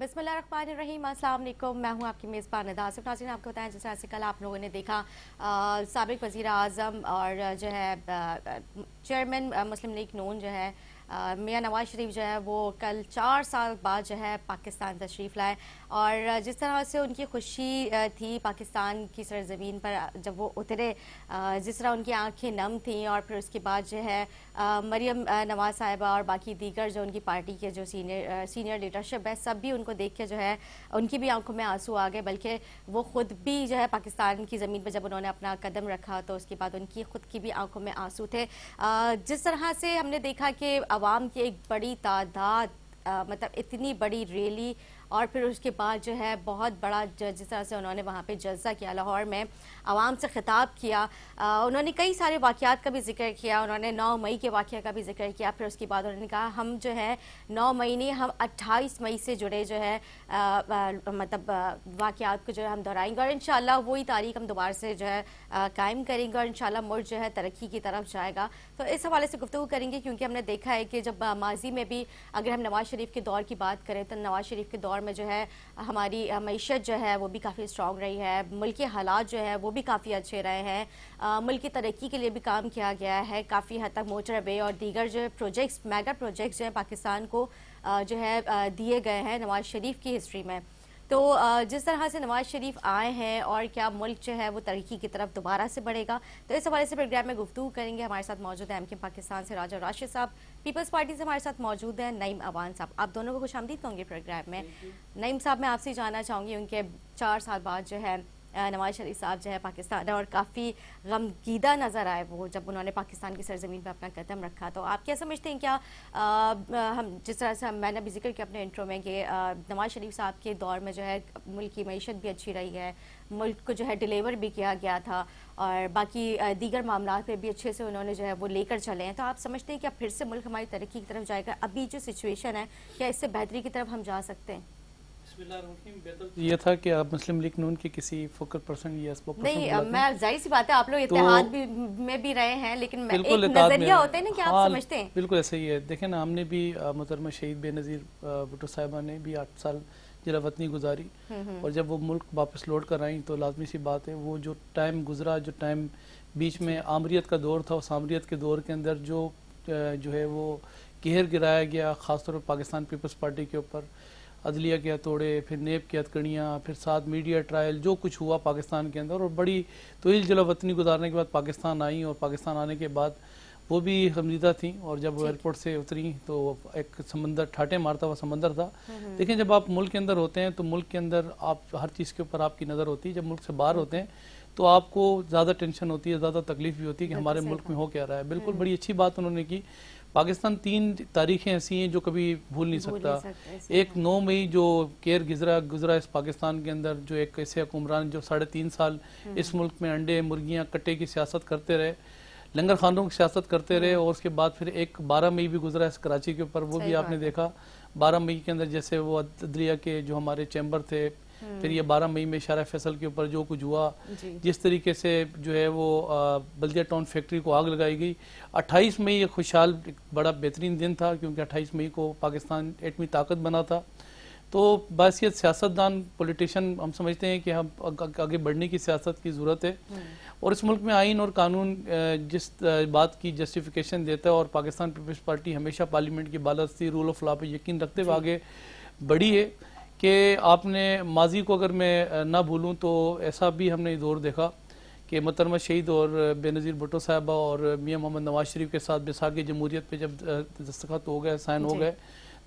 अस्सलाम वालेकुम। मैं हूँ आपकी मेज़बान नदासिफ नाजिन आपको बताएँ, जिस तरह से कल आप लोगों ने देखा सबक वज़ी अजम और जो है चेयरमैन मुस्लिम लीग नून जो है मियाँ नवाज़ शरीफ जो है, वो कल चार साल बाद जो है पाकिस्तान तशरीफ़ लाए। और जिस तरह से उनकी खुशी थी पाकिस्तान की सरजमीन पर, जब वो उतरे जिस तरह उनकी आँखें नम थीं और फिर उसके बाद जो है मरियम नवाज़ साहिबा और बाकी दीगर जो उनकी पार्टी के जो सीनियर सीनियर लीडरशिप है, सब भी उनको देख के जो है, उनकी भी आँखों में आँसू आ गए, बल्कि वो खुद भी जो है पाकिस्तान की ज़मीन पर जब उन्होंने अपना कदम रखा तो उसके बाद उनकी, खुद की भी आँखों में आँसू थे। जिस तरह से हमने देखा कि आवाम की एक बड़ी तादाद मतलब इतनी बड़ी रैली और फिर उसके बाद जो है बहुत बड़ा जिस तरह से उन्होंने वहाँ पे जलसा किया लाहौर में आवाम से ख़िताब किया। आ, उन्होंने कई सारे वाक़ात का भी ज़िक्र किया उन्होंने 9 मई के वाक़ का भी ज़िक्र किया फिर उसके बाद उन्होंने कहा हम जो है 9 मई नहीं हम 28 मई से जुड़े जो है आ, आ, मतलब वाक़ात को जो है हम दोहराएँगे और इन वही तारीख हम दोबारा से जो है कायम करेंगे और इन मुल्क जो है तरक्की की तरफ़ जाएगा। तो इस हवाले से गुफ्तु करेंगे, क्योंकि हमने देखा है कि जब माजी में भी अगर हम नवाज़ शरीफ के दौर की बात करें तो नवाज़ शरीफ के दौर में जो है, हमारी मीशत जो है, वो भी काफ़ी स्ट्रॉन्ग रही है। मुल्क के हालात जो है, वो भी काफ़ी अच्छे रहे हैं। मुल्क की तरक्की के लिए भी काम किया गया है, काफ़ी हद तक मोटर वे और दीगर जो प्रोजेक्ट्स मेगा प्रोजेक्ट्स जो है, पाकिस्तान को जो है दिए गए हैं नवाज़ शरीफ की हिस्ट्री में। तो जिस तरह से नवाज़ शरीफ आए हैं और क्या मुल्क जो है वो तरक्की की तरफ़ दोबारा से बढ़ेगा तो इस हवाले से प्रोग्राम में गुफ्तू करेंगे। हमारे साथ मौजूद है एम के पाकिस्तान से राजा राशिद साहब। पीपल्स पार्टी से हमारे साथ मौजूद है नईम अवान साहब। आप दोनों को खुश आमदीद होंगे प्रोग्राम में। नईम साहब मैं आपसे जानना चाहूँगी उनके चार साल बाद जो है नवाज़ शरीफ साहब जो है पाकिस्तान और काफ़ी गमगीदा नज़र आए वो जब उन्होंने पाकिस्तान की सरजमीन पर अपना कदम रखा। तो आप क्या समझते हैं क्या आ, हम जिस तरह से मैंने भी ज़िक्र किया अपने इंट्रो में कि नवाज़ शरीफ साहब के दौर में जो है मुल्क की मीशत भी अच्छी रही है मुल्क को जो है डिलीवर भी किया गया था और बाकी दीगर मामला पे भी अच्छे से उन्होंने जो है वो लेकर चले हैं। तो आप समझते हैं कि फिर से मुल्क हमारी तरक्की की तरफ़ जाएगा? अभी जो सिचुएशन है क्या इससे बेहतरी की तरफ़ हम जा सकते हैं? ये था कि आप मुस्लिम लीग नून के किसी फोकल पर्सन या नहीं मैं ज़ाहिर सी बात है आप लोग इतिहाद तो भी में भी रहे हैं लेकिन बिल्कुल एक नज़रिया होता है ना कि आप समझते हैं। बिल्कुल ऐसे ही है। देखें ना हमने भी मोहतरमा शहीद बेनज़ीर भुट्टो साहिबा ने भी आठ साल जरा वतनी गुजारी। हम्म, हम्म। और जब वो मुल्क वापस लौट कर आई तो लाजमी सी बात है वो जो टाइम गुजरा जो टाइम बीच में आमरीत का दौर था उस आमरीत के दौर के अंदर जो जो है वो कहर गिराया गया ख़ासतौर पर पाकिस्तान पीपल्स पार्टी के ऊपर। अदलिया के हथौड़े फिर नेब की हथकड़ियाँ फिर साथ मीडिया ट्रायल जो कुछ हुआ पाकिस्तान के अंदर और बड़ी तोल जला वतनी गुजारने के बाद पाकिस्तान आई और पाकिस्तान आने के बाद वो भी गमजीदा थी और जब वो एयरपोर्ट से उतरी तो एक समंदर ठाटे मारता हुआ समंदर था। हम्म, हम्म। जब आप मुल्क के अंदर होते हैं तो मुल्क के अंदर आप हर चीज़ के ऊपर आपकी नज़र होती है। जब मुल्क से बाहर होते हैं तो आपको ज़्यादा टेंशन होती है ज़्यादा तकलीफ़ भी होती है कि हमारे मुल्क में हो क्या रहा है। बिल्कुल हम्म। बड़ी अच्छी बात उन्होंने की। पाकिस्तान तीन तारीखें ऐसी हैं जो कभी भूल नहीं भूल सकता एक नौ मई जो केयर गुजरा गुजरा इस पाकिस्तान के अंदर जो एक ऐसे हुक्मरान जो साढ़े तीन साल हम्म। इस मुल्क में अंडे मुर्गियाँ कट्टे की सियासत करते रहे लंगर खानों की सियासत करते रहे हम्म। और उसके बाद फिर एक बारह मई भी गुजरा इस कराची के ऊपर वो भी आपने देखा बारह मई के अंदर जैसे वो अदलिया के जो हमारे चैम्बर थे फिर ये बारह मई में इशारा फैसल के ऊपर जो कुछ हुआ जिस तरीके से जो है वो बल्दिया टाउन फैक्ट्री को आग लगाई गई। 28 मई ये खुशहाल बड़ा बेहतरीन दिन था क्योंकि 28 मई को पाकिस्तान एटमी ताकत बना था। तो बासियत सियासतदान पॉलिटिशियन हम समझते हैं कि हम आगे बढ़ने की सियासत की ज़रूरत है। हम्म। और इस मुल्क में आइन और कानून जिस बात की जस्टिफिकेशन देता है और पाकिस्तान पीपल्स पार्टी हमेशा पार्लियामेंट की बालस्ती रूल ऑफ़ लॉ पर यकीन रखते हुए आगे बढ़ी है। कि आपने माजी को अगर मैं ना भूलूं तो ऐसा भी हमने दौर देखा कि मोहतरमा शहीद और बेनज़ीर भुट्टो साहबा और मियाँ मोहम्मद नवाज़ शरीफ के साथ बैसाख जमहूरियत पे जब दस्तखत हो गए साइन हो गए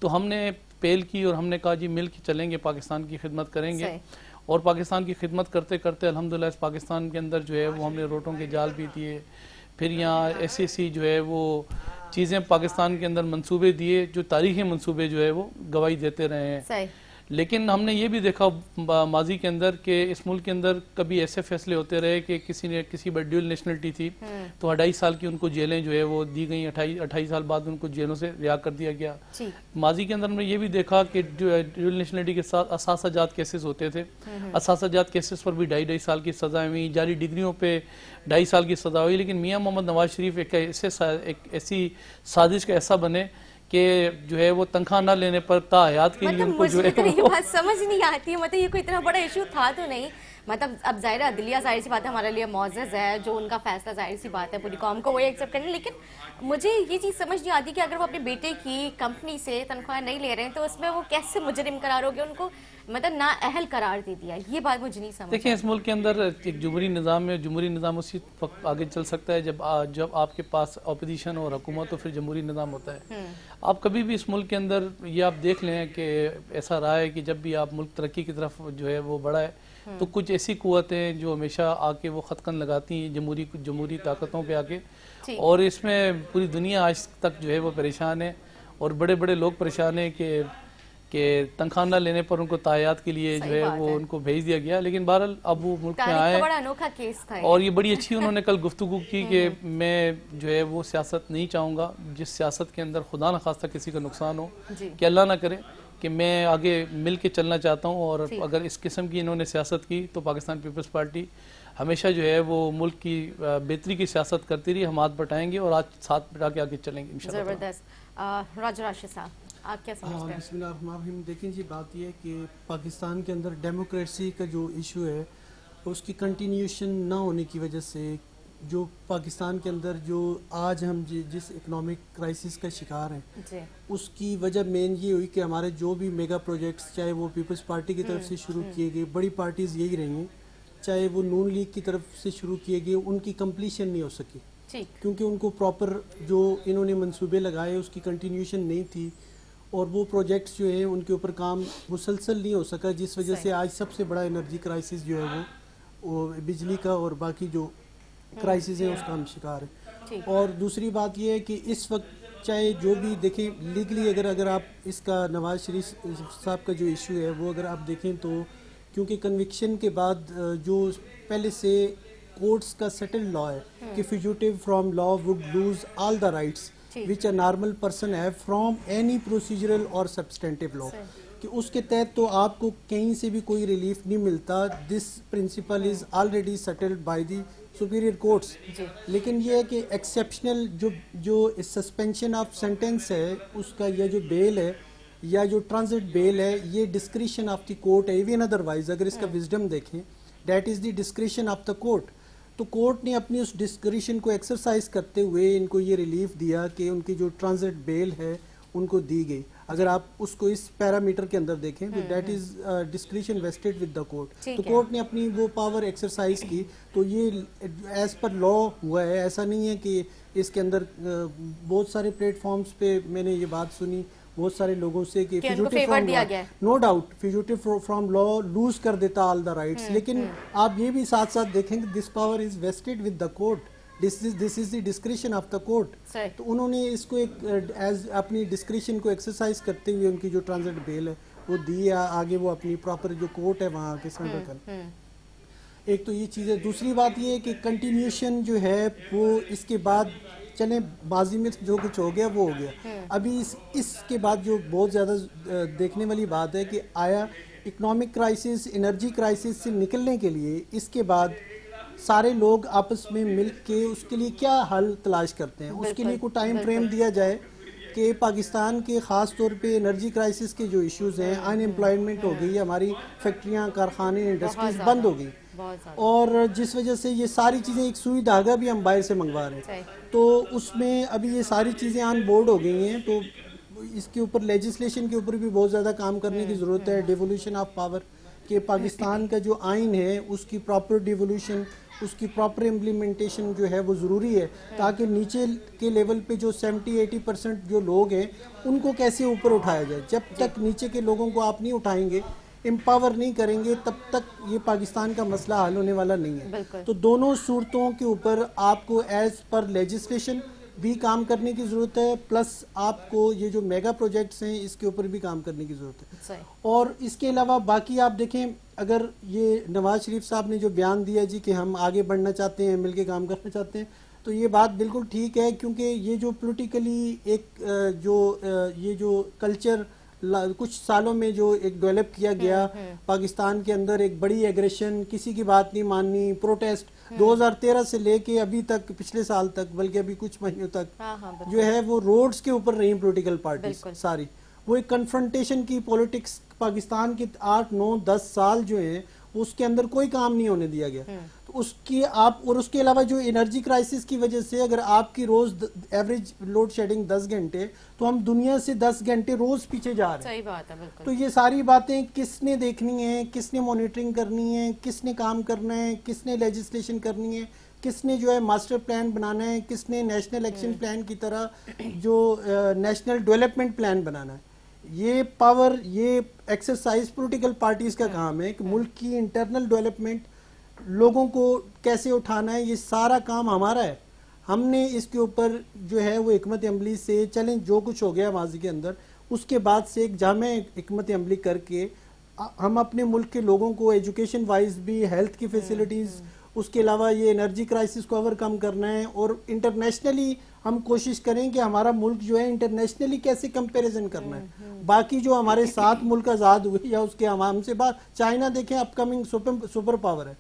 तो हमने पहल की और हमने कहा जी मिल के चलेंगे पाकिस्तान की खिदमत करेंगे। और पाकिस्तान की खिदमत करते करते अलहमदिल्ला इस पाकिस्तान के अंदर जो है वो हमने रोटों के जाल भी दिए फिर यहाँ ऐसी ऐसी जो है वो चीज़ें पाकिस्तान के अंदर मंसूबे दिए जो तारीखी मंसूबे जो है वो गवाही देते रहे हैं। लेकिन हमने ये भी देखा माजी के अंदर कि इस मुल्क के अंदर कभी ऐसे फैसले होते रहे कि किसी ने किसी पर ड्यूल नेशनलिटी थी हम्म। तो अढ़ाई साल की उनको जेलें जो है वो दी गई अठाई अठाई साल बाद उनको जेलों से रिहा कर दिया गया माजी के अंदर हमने ये भी देखा कि ड्यूल नेशनलिटी के साथ असाजात केसेस होते थे हम्म, हम्म। केसेस पर भी ढाई ढाई साल की सजाएँ हुई जारी डिग्रियों पर ढाई साल की सजा हुई लेकिन मियाँ मोहम्मद नवाज़ शरीफ एक ऐसे एक ऐसी साजिश का ऐसा बने कि जो है वो तनख्वाह ना लेने पर तायात के लिए मतलब उनको जो है तो बात समझ नहीं आती है। मतलब ये कोई इतना बड़ा इशू था तो नहीं। मतलब अब ज़ाहिर है अदलिया ज़ाहिर सी बात है हमारे लिए मोजज है जो उनका फैसला ज़ाहिर सी बात है पूरी कौम को वही एक्सेप्ट करनी लेकिन मुझे ये चीज़ समझ नहीं आती कि अगर वो अपने बेटे की कंपनी से तनख्वाह नहीं ले रहे हैं तो उसमें वो कैसे मुजरिम करार हो गया उनको मतलब ना अहल करार दे दिया ये बात मुझे नहीं समझ देखिए इस मुल्क के अंदर एक जुमहरी निज़ाम है जुमहूरी निज़ाम उसी वक्त आगे चल सकता है जब आ, जब आपके पास अपोजिशन और हुकूमत तो फिर जमहूरी निज़ाम होता है हम्म। आप कभी भी इस मुल्क के अंदर ये आप देख लें कि ऐसा रहा है कि जब भी आप मुल्क तरक्की की तरफ़ जो है वो बढ़ा है। तो कुछ ऐसी कुतें जो हमेशा आके वो खतकन लगाती हैं जमहूरी जमहूरी ताकतों पे आके। और इसमें पूरी दुनिया आज तक जो है वो परेशान है और बड़े बड़े लोग परेशान हैं कि कि तनख्वाह न लेने पर उनको तायात के लिए जो है वो है। उनको भेज दिया गया। लेकिन बहरहाल अब वो मुल्क में तारीख आए। और ये बड़ी अच्छी उन्होंने कल गुफ्तु की कि मैं जो है वो सियासत नहीं चाहूँगा जिस सियासत के अंदर खुदा न खास्ता किसी का नुकसान हो कि अल्लाह ना करे। कि मैं आगे मिल के चलना चाहता हूँ और अगर इस किस्म की इन्होंने सियासत की तो पाकिस्तान पीपल्स पार्टी हमेशा जो है वो मुल्क की बेहतरी की सियासत करती रही हम हाथ बटाएँगे और आज साथ बिठा के आगे चलेंगे ज़बरदस्त। राजा राशिद साहब आप क्या हाँ समझते हैं? देखें जी बात यह है कि पाकिस्तान के अंदर डेमोक्रेसी का जो इशू है उसकी कंटिन्यूशन ना होने की वजह से जो पाकिस्तान के अंदर जो आज हम जिस इकोनॉमिक क्राइसिस का शिकार हैं उसकी वजह मेन ये हुई कि हमारे जो भी मेगा प्रोजेक्ट्स चाहे वो पीपल्स पार्टी की तरफ़ से शुरू किए गए बड़ी पार्टीज़ यही रही हैं चाहे वो नून लीग की तरफ़ से शुरू किए गए उनकी कंप्लीशन नहीं हो सकी। क्योंकि उनको प्रॉपर जो इन्होंने मंसूबे लगाए उसकी कंटिन्यूशन नहीं थी और वो प्रोजेक्ट्स जो हैं उनके ऊपर काम मुसलसल नहीं हो सका जिस वजह से आज सबसे बड़ा एनर्जी क्राइसिस जो है वो वो बिजली का और बाकी जो क्राइसिस है उसका हम शिकार है। और दूसरी बात यह है कि इस वक्त चाहे जो भी देखें लीगली अगर अगर आप इसका नवाज़ शरीफ साहब का जो इशू है वो अगर आप देखें तो क्योंकि कन्विक्शन के बाद जो पहले से कोर्ट्स का सेटल लॉ है कि fugitive from law would lose all the rights which a normal person है फ्रॉम एनी प्रोसीजरल और सब्सटेंटिव लॉ। कि उसके तहत तो आपको कहीं से भी कोई रिलीफ नहीं मिलता। This principle is already settled by the superior courts लेकिन ये है कि एक्सेप्शनल जो जो सस्पेंशन ऑफ़ सेंटेंस है उसका या जो बेल है या जो ट्रांजिट बेल है ये डिस्क्रिशन ऑफ़ द कोर्ट है इवन अदरवाइज़ अगर इसका विजडम देखें that is the discretion of the court तो कोर्ट ने अपनी उस डिस्क्रिशन को एक्सरसाइज करते हुए इनको ये रिलीफ दिया कि उनकी जो ट्रांजिट बेल है उनको दी गई। अगर आप उसको इस पैरामीटर के अंदर देखें तो that is discretion vested with the court तो कोर्ट ने अपनी वो पावर एक्सरसाइज की तो ये एज पर लॉ हुआ है। ऐसा नहीं है कि इसके अंदर बहुत सारे प्लेटफॉर्म्स पे मैंने ये बात सुनी बहुत सारे लोगों से कि कि गया है। No doubt fugitive from law lose कर देता ऑल द राइट्स हम्म, लेकिन आप ये भी साथ साथ देखेंगे this power is vested with the court this is this is the discretion of the court तो उन्होंने इसको एक एज अपनी डिस्क्रिशन को एक्सरसाइज करते हुए उनकी जो ट्रांजिट बेल है वो दी है आगे वो अपनी प्रॉपर जो कोर्ट है वहाँ आके सरेंडर कर हम्म। एक तो ये चीज़ है। दूसरी बात ये है कि कंटिन्यूशन जो है वो इसके बाद चले बाजी में जो कुछ हो गया वो हो गया। अभी इस इसके बाद जो बहुत ज़्यादा देखने वाली बात है कि आया इकोनॉमिक क्राइसिस एनर्जी क्राइसिस से निकलने के लिए इसके बाद सारे लोग आपस में मिल के उसके लिए क्या हल तलाश करते हैं? उसके लिए कोई टाइम फ्रेम दिया जाए कि पाकिस्तान के ख़ास तौर पे एनर्जी क्राइसिस के जो इश्यूज़ हैं अनएम्प्लॉयमेंट हो गई हमारी फैक्ट्रियाँ कारखाने इंडस्ट्रीज़ बंद हो गई। और जिस वजह से ये सारी चीज़ें एक सुई धागा भी हम बाहर से मंगवा रहे हैं। तो उसमें अभी ये सारी चीज़ें ऑन बोर्ड हो गई हैं तो इसके ऊपर लेजिस्लेशन के ऊपर भी बहुत ज़्यादा काम करने की ज़रूरत है। डिवोल्यूशन ऑफ़ पावर कि पाकिस्तान का जो आइन है उसकी प्रॉपर डिवोल्यूशन उसकी प्रॉपर इम्प्लीमेंटेशन जो है वो ज़रूरी है ताकि नीचे के लेवल पे जो 70-80 परसेंट जो लोग हैं उनको कैसे ऊपर उठाया जाए? जब तक नीचे के लोगों को आप नहीं उठाएँगे एम्पावर नहीं करेंगे तब तक ये पाकिस्तान का मसला हल होने वाला नहीं है। तो दोनों सूरतों के ऊपर आपको एज पर लेजिस्लेशन भी काम करने की ज़रूरत है प्लस आपको ये जो मेगा प्रोजेक्ट्स हैं इसके ऊपर भी काम करने की ज़रूरत है। और इसके अलावा बाकी आप देखें अगर ये नवाज़ शरीफ साहब ने जो बयान दिया जी कि हम आगे बढ़ना चाहते हैं मिलके काम करना चाहते हैं तो ये बात बिल्कुल ठीक है क्योंकि ये जो पॉलिटिकली एक जो ये जो कल्चर कुछ सालों में जो एक डेवलप किया गया पाकिस्तान के अंदर एक बड़ी एग्रेशन किसी की बात नहीं माननी प्रोटेस्ट 2013 से लेके अभी तक पिछले साल तक बल्कि अभी कुछ महीनों तक हाँ हाँ जो है वो रोड्स के ऊपर रही पॉलिटिकल पार्टी सारी। वो एक कन्फ्रंटेशन की पॉलिटिक्स पाकिस्तान के आठ नौ दस साल जो है उसके अंदर कोई काम नहीं होने दिया गया। तो उसकी आप और उसके अलावा जो एनर्जी क्राइसिस की वजह से अगर आपकी रोज एवरेज लोड शेडिंग 10 घंटे तो हम दुनिया से 10 घंटे रोज पीछे जा रहे हैं। सही बात है बिल्कुल। तो ये सारी बातें किसने देखनी है किसने मॉनिटरिंग करनी है किसने काम करना है किसने लेजिस्लेशन करनी है किसने जो है मास्टर प्लान बनाना है किसने नेशनल एक्शन प्लान की तरह जो नेशनल डेवलपमेंट प्लान बनाना है। ये पावर ये एक्सरसाइज पॉलिटिकल पार्टीज़ का काम है कि मुल्क की इंटरनल डेवलपमेंट लोगों को कैसे उठाना है ये सारा काम हमारा है। हमने इसके ऊपर जो है वो हमत अमली से चलें जो कुछ हो गया माजी के अंदर उसके बाद से एक जामे हमत अमली करके हम अपने मुल्क के लोगों को एजुकेशन वाइज भी हेल्थ की फैसिलिटीज़ उसके अलावा ये एनर्जी क्राइसिस को ओवरकम करना है और इंटरनेशनली हम कोशिश करें कि हमारा मुल्क जो है इंटरनेशनली कैसे कंपैरिजन करना है। बाकी जो हमारे सात मुल्क आज़ाद हुए या उसके हम से बात चाइना देखें अपकमिंग सुपर पावर है।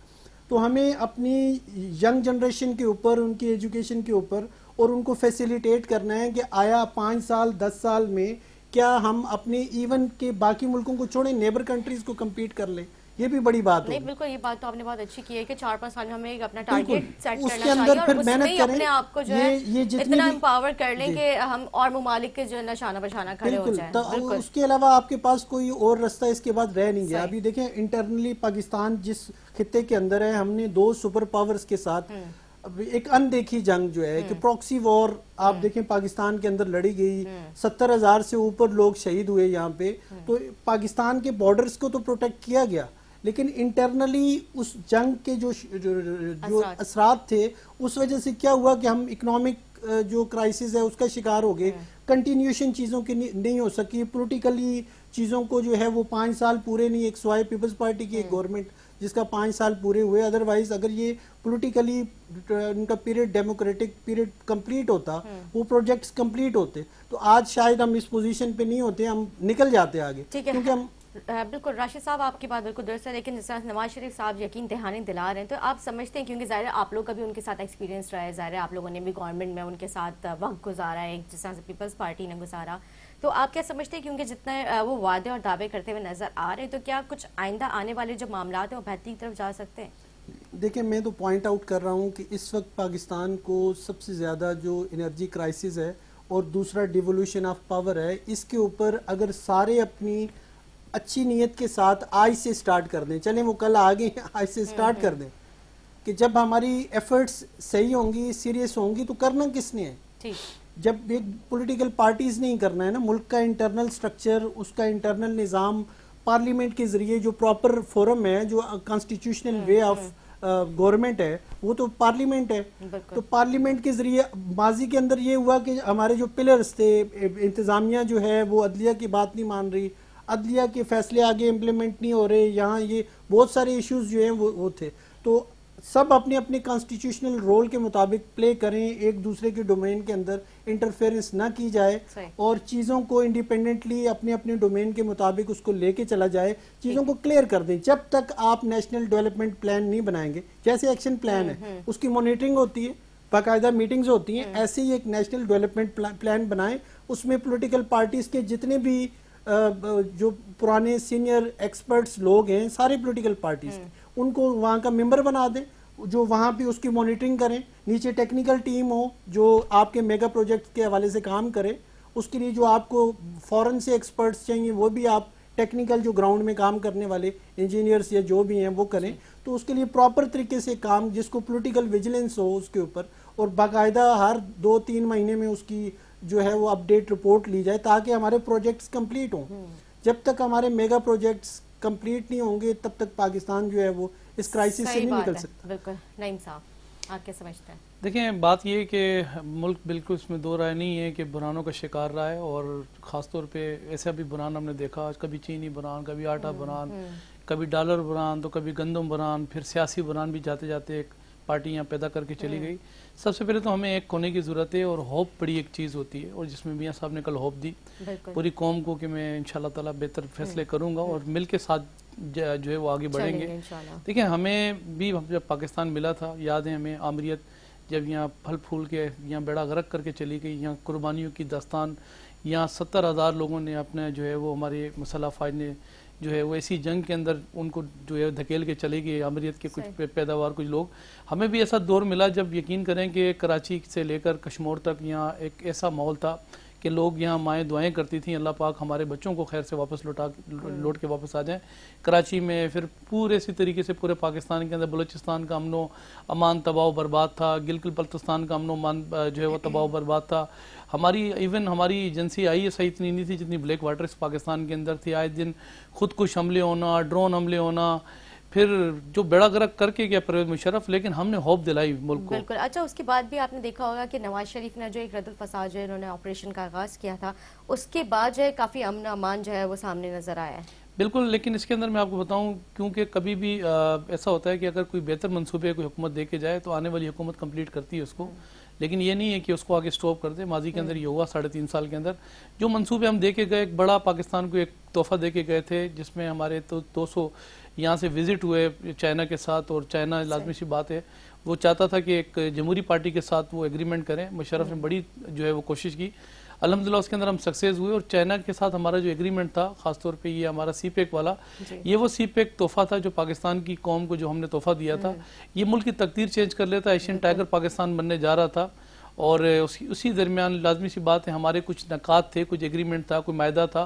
तो हमें अपनी यंग जनरेशन के ऊपर, उनकी एजुकेशन के ऊपर और उनको फैसिलिटेट करना है कि आया पाँच साल, दस साल में क्या हम अपने इवन के बाकी मुल्कों को छोड़ें नेबर कंट्रीज़ को कम्पीट कर लें। ये भी बड़ी बात नहीं बिल्कुल ये बात तो आपने बहुत अच्छी की है कि चार पाँच साल में हमें एक अपना टारगेट सेट करना अंदर चाहिए और मेहनत करें। अपने आप को जो है इतना एम्पावर कर लें कि हम और ममालिक के जो है निशाना बशाना खड़े हो जाएँ। तो उसके अलावा आपके पास कोई और रास्ता इसके बाद रह नहीं गया। अभी देखें इंटरनली पाकिस्तान जिस खित्ते के अंदर है हमने दो सुपर पावर्स के साथ हम्म। एक अनदेखी जंग जो है कि प्रॉक्सी वॉर आप देखें पाकिस्तान के अंदर लड़ी गई। सत्तर हज़ार से ऊपर लोग शहीद हुए यहाँ पे। तो पाकिस्तान के बॉर्डर्स को तो प्रोटेक्ट किया गया। लेकिन इंटरनली उस जंग के जो जो, जो असरात। थे उस वजह से क्या हुआ कि हम इकोनॉमिक जो क्राइसिस है उसका शिकार हो गए। कंटिन्यूशन चीज़ों की नहीं हो सकी। पॉलिटिकली चीज़ों को जो है वो पाँच साल पूरे नहीं एक स्वाई पीपल्स पार्टी की एक गवर्नमेंट जिसका पाँच साल पूरे हुए। अदरवाइज़ अगर ये पोलिटिकली उनका पीरियड डेमोक्रेटिक पीरियड कंप्लीट होता वो प्रोजेक्ट्स कंप्लीट होते तो आज शायद हम इस पोजीशन पे नहीं होते हम निकल जाते आगे। क्योंकि हम बिल्कुल, राशिद साहब आपकी बात बिल्कुल दुरुस्त है, लेकिन जिस तरह नवाज़ शरीफ साहब यकीन दहानी दिला रहे हैं। तो आप समझते हैं, क्योंकि ज़ाहिर आप लोग का भी उनके साथ एक्सपीरियंस रहा है, ज़ाहिर आप लोगों ने भी गवर्नमेंट में उनके साथ वक्त गुजारा है जिस तरह से पीपल्स पार्टी ने गुजारा। तो आप क्या समझते हैं, क्योंकि जितने वो वादे और दावे करते हुए नज़र आ रहे हैं तो क्या कुछ आइंदा आने वाले जो मामला हैं, वो बेहतरी की तरफ़ जा सकते हैं? देखिए, मैं तो पॉइंट आउट कर रहा हूँ कि इस वक्त पाकिस्तान को सबसे ज़्यादा जो एनर्जी क्राइसिस है और दूसरा डिवोल्यूशन ऑफ़ पावर है, इसके ऊपर अगर सारे अपनी अच्छी नीयत के साथ आज से स्टार्ट कर दें। चलें वो कल आगे आज से स्टार्ट कर दें कि जब हमारी एफर्ट्स सही होंगी सीरियस होंगी तो करना किसने है? जब एक पॉलिटिकल पार्टीज़ नहीं करना है ना मुल्क का इंटरनल स्ट्रक्चर उसका इंटरनल निज़ाम पार्लियामेंट के ज़रिए जो प्रॉपर फोरम है जो कॉन्स्टिट्यूशनल वे ऑफ़ गवर्नमेंट है वो तो पार्लियामेंट है। तो पार्लियामेंट के ज़रिए माजी के अंदर ये हुआ कि हमारे जो पिलर्स थे इंतजामिया जो है वो अदलिया की बात नहीं मान रही अदलिया के फैसले आगे इम्प्लीमेंट नहीं हो रहे यहाँ ये बहुत सारे इश्यूज़ जो हैं वो वो थे। तो सब अपने अपने कॉन्स्टिट्यूशनल रोल के मुताबिक प्ले करें एक दूसरे के डोमेन के अंदर इंटरफेरेंस ना की जाए और चीज़ों को इंडिपेंडेंटली अपने अपने डोमेन के मुताबिक उसको लेके चला जाए चीज़ों को क्लियर कर दें। जब तक आप नेशनल डेवलपमेंट प्लान नहीं बनाएँगे जैसे एक्शन प्लान है उसकी मॉनिटरिंग होती है बाकायदा मीटिंग्स होती हैं ऐसे ही एक नेशनल डेवलपमेंट प्लान बनाएँ उसमें पॉलिटिकल पार्टीज़ के जितने भी जो पुराने सीनियर एक्सपर्ट्स लोग हैं सारे पॉलिटिकल पार्टीज़ उनको वहाँ का मेंबर बना दें जो वहाँ पे उसकी मॉनिटरिंग करें नीचे टेक्निकल टीम हो जो आपके मेगा प्रोजेक्ट के हवाले से काम करे उसके लिए जो आपको फॉरेन से एक्सपर्ट्स चाहिए वो भी आप टेक्निकल जो ग्राउंड में काम करने वाले इंजीनियर्स या जो भी हैं वो करें। तो उसके लिए प्रॉपर तरीके से काम जिसको पॉलिटिकल विजिलेंस हो उसके ऊपर और बाकायदा हर दो तीन महीने में उसकी जो है वो अपडेट रिपोर्ट ली जाए ताकि हमारे प्रोजेक्ट्स कंप्लीट हों। जब तक हमारे मेगा प्रोजेक्ट्स कंप्लीट नहीं होंगे तब तक पाकिस्तान जो है वो इस क्राइसिस से नहीं बात निकल सकता। बिल्कुल। नईम साहब आप क्या समझते हैं? देखें बात ये कि मुल्क बिल्कुल इसमें दो राय नहीं है कि बुरानों का शिकार रहा है और ख़ास तौर पे ऐसा भी बुरान हमने देखा कभी चीनी बुरान कभी आटा बुरान कभी डॉलर बुरान तो कभी गंदम बुरान फिर सियासी बुरान भी जाते जाते एक पार्टी यहाँ पैदा करके चली गई। सबसे पहले तो हमें एक कोने की ज़रूरत है और होप बड़ी एक चीज़ होती है और जिसमें मियाँ साहब ने कल होप दी। पूरी कौम को कि मैं इंशाल्लाह ताला बेहतर फैसले करूँगा और मिल के साथ जो है वो आगे बढ़ेंगे। देखिए हमें भी जब पाकिस्तान मिला था याद है हमें आमरीत जब यहाँ फल फूल के यहाँ बेड़ा गरक करके चली गई यहाँ कुर्बानियों की दास्तान यहाँ सत्तर हज़ार लोगों ने अपने जो है वो हमारे मसला फाज ने जो है वो ऐसी जंग के अंदर उनको जो है धकेल के चले गए अमरीत के कुछ पैदावार कुछ लोग। हमें भी ऐसा दौर मिला जब यकीन करें कि कराची से लेकर कश्मीर तक यहाँ एक ऐसा माहौल था कि लोग यहाँ माएँ दुआएँ करती थी अल्लाह पाक हमारे बच्चों को खैर से वापस लौटा लौट के वापस आ जाएँ। कराची में फिर पूरे इसी तरीके से पूरे पाकिस्तान के अंदर बलूचिस्तान का अमनो अमान तबाह बर्बाद था गिलगित बल्तिस्तान का अमनो अमान जो है वो तबाह बर्बाद था। हमारी इवन हमारी एजेंसी आई एस आई इतनी नहीं थी जितनी ब्लैक वाटर पाकिस्तान के अंदर थी। आए दिन खुदकुश हमले होना ड्रोन हमले होना फिर जो बेड़ा गर्क करके गया परवेज मुशरफ लेकिन हमने होप दिलाई मुल्क को। बिल्कुल। अच्छा उसके बाद भी आपने देखा होगा कि नवाज़ शरीफ ने जो एक रद्दुल फसाद जो है इन्होंने ऑपरेशन का आगाज़ किया था उसके बाद जो है काफ़ी अमन अमान जो है वो सामने नज़र आया है। बिल्कुल लेकिन इसके अंदर मैं आपको बताऊँ क्योंकि कभी भी अ, ऐसा होता है कि अगर कोई बेहतर मंसूबे कोई हुकूमत दे के जाए तो आने वाली हुकूमत कंप्लीट करती है उसको। लेकिन ये नहीं है कि उसको आगे स्टॉप कर दे। माजी के अंदर ये हुआ साढ़े तीन साल के अंदर। जो मंसूबे हम देखे गए एक बड़ा पाकिस्तान को एक तोहफा दे के गए थे जिसमें हमारे तो दो सौ यहाँ से विज़िट हुए चाइना के साथ और चाइना लाजमी सी बात है। वो चाहता था कि एक जमहूरी पार्टी के साथ वो एग्रीमेंट करें। मुशरफ ने बड़ी जो है वो कोशिश की। अल्हम्दुलिल्लाह उसके अंदर हम सक्सेस हुए और चाइना के साथ हमारा जो एग्रीमेंट था खासतौर पर ये हमारा सी पैक वाला ये वो सी पैक तोहफा था जो पाकिस्तान की कौम को जो हमने तोहफा दिया था। ये मुल्क की तकदीर चेंज कर लेता एशियन टाइगर पाकिस्तान बनने जा रहा था और उसी उसी दरमियान लाजमी सी बात है हमारे कुछ नकात थे कुछ एग्रीमेंट था कोई मायदा था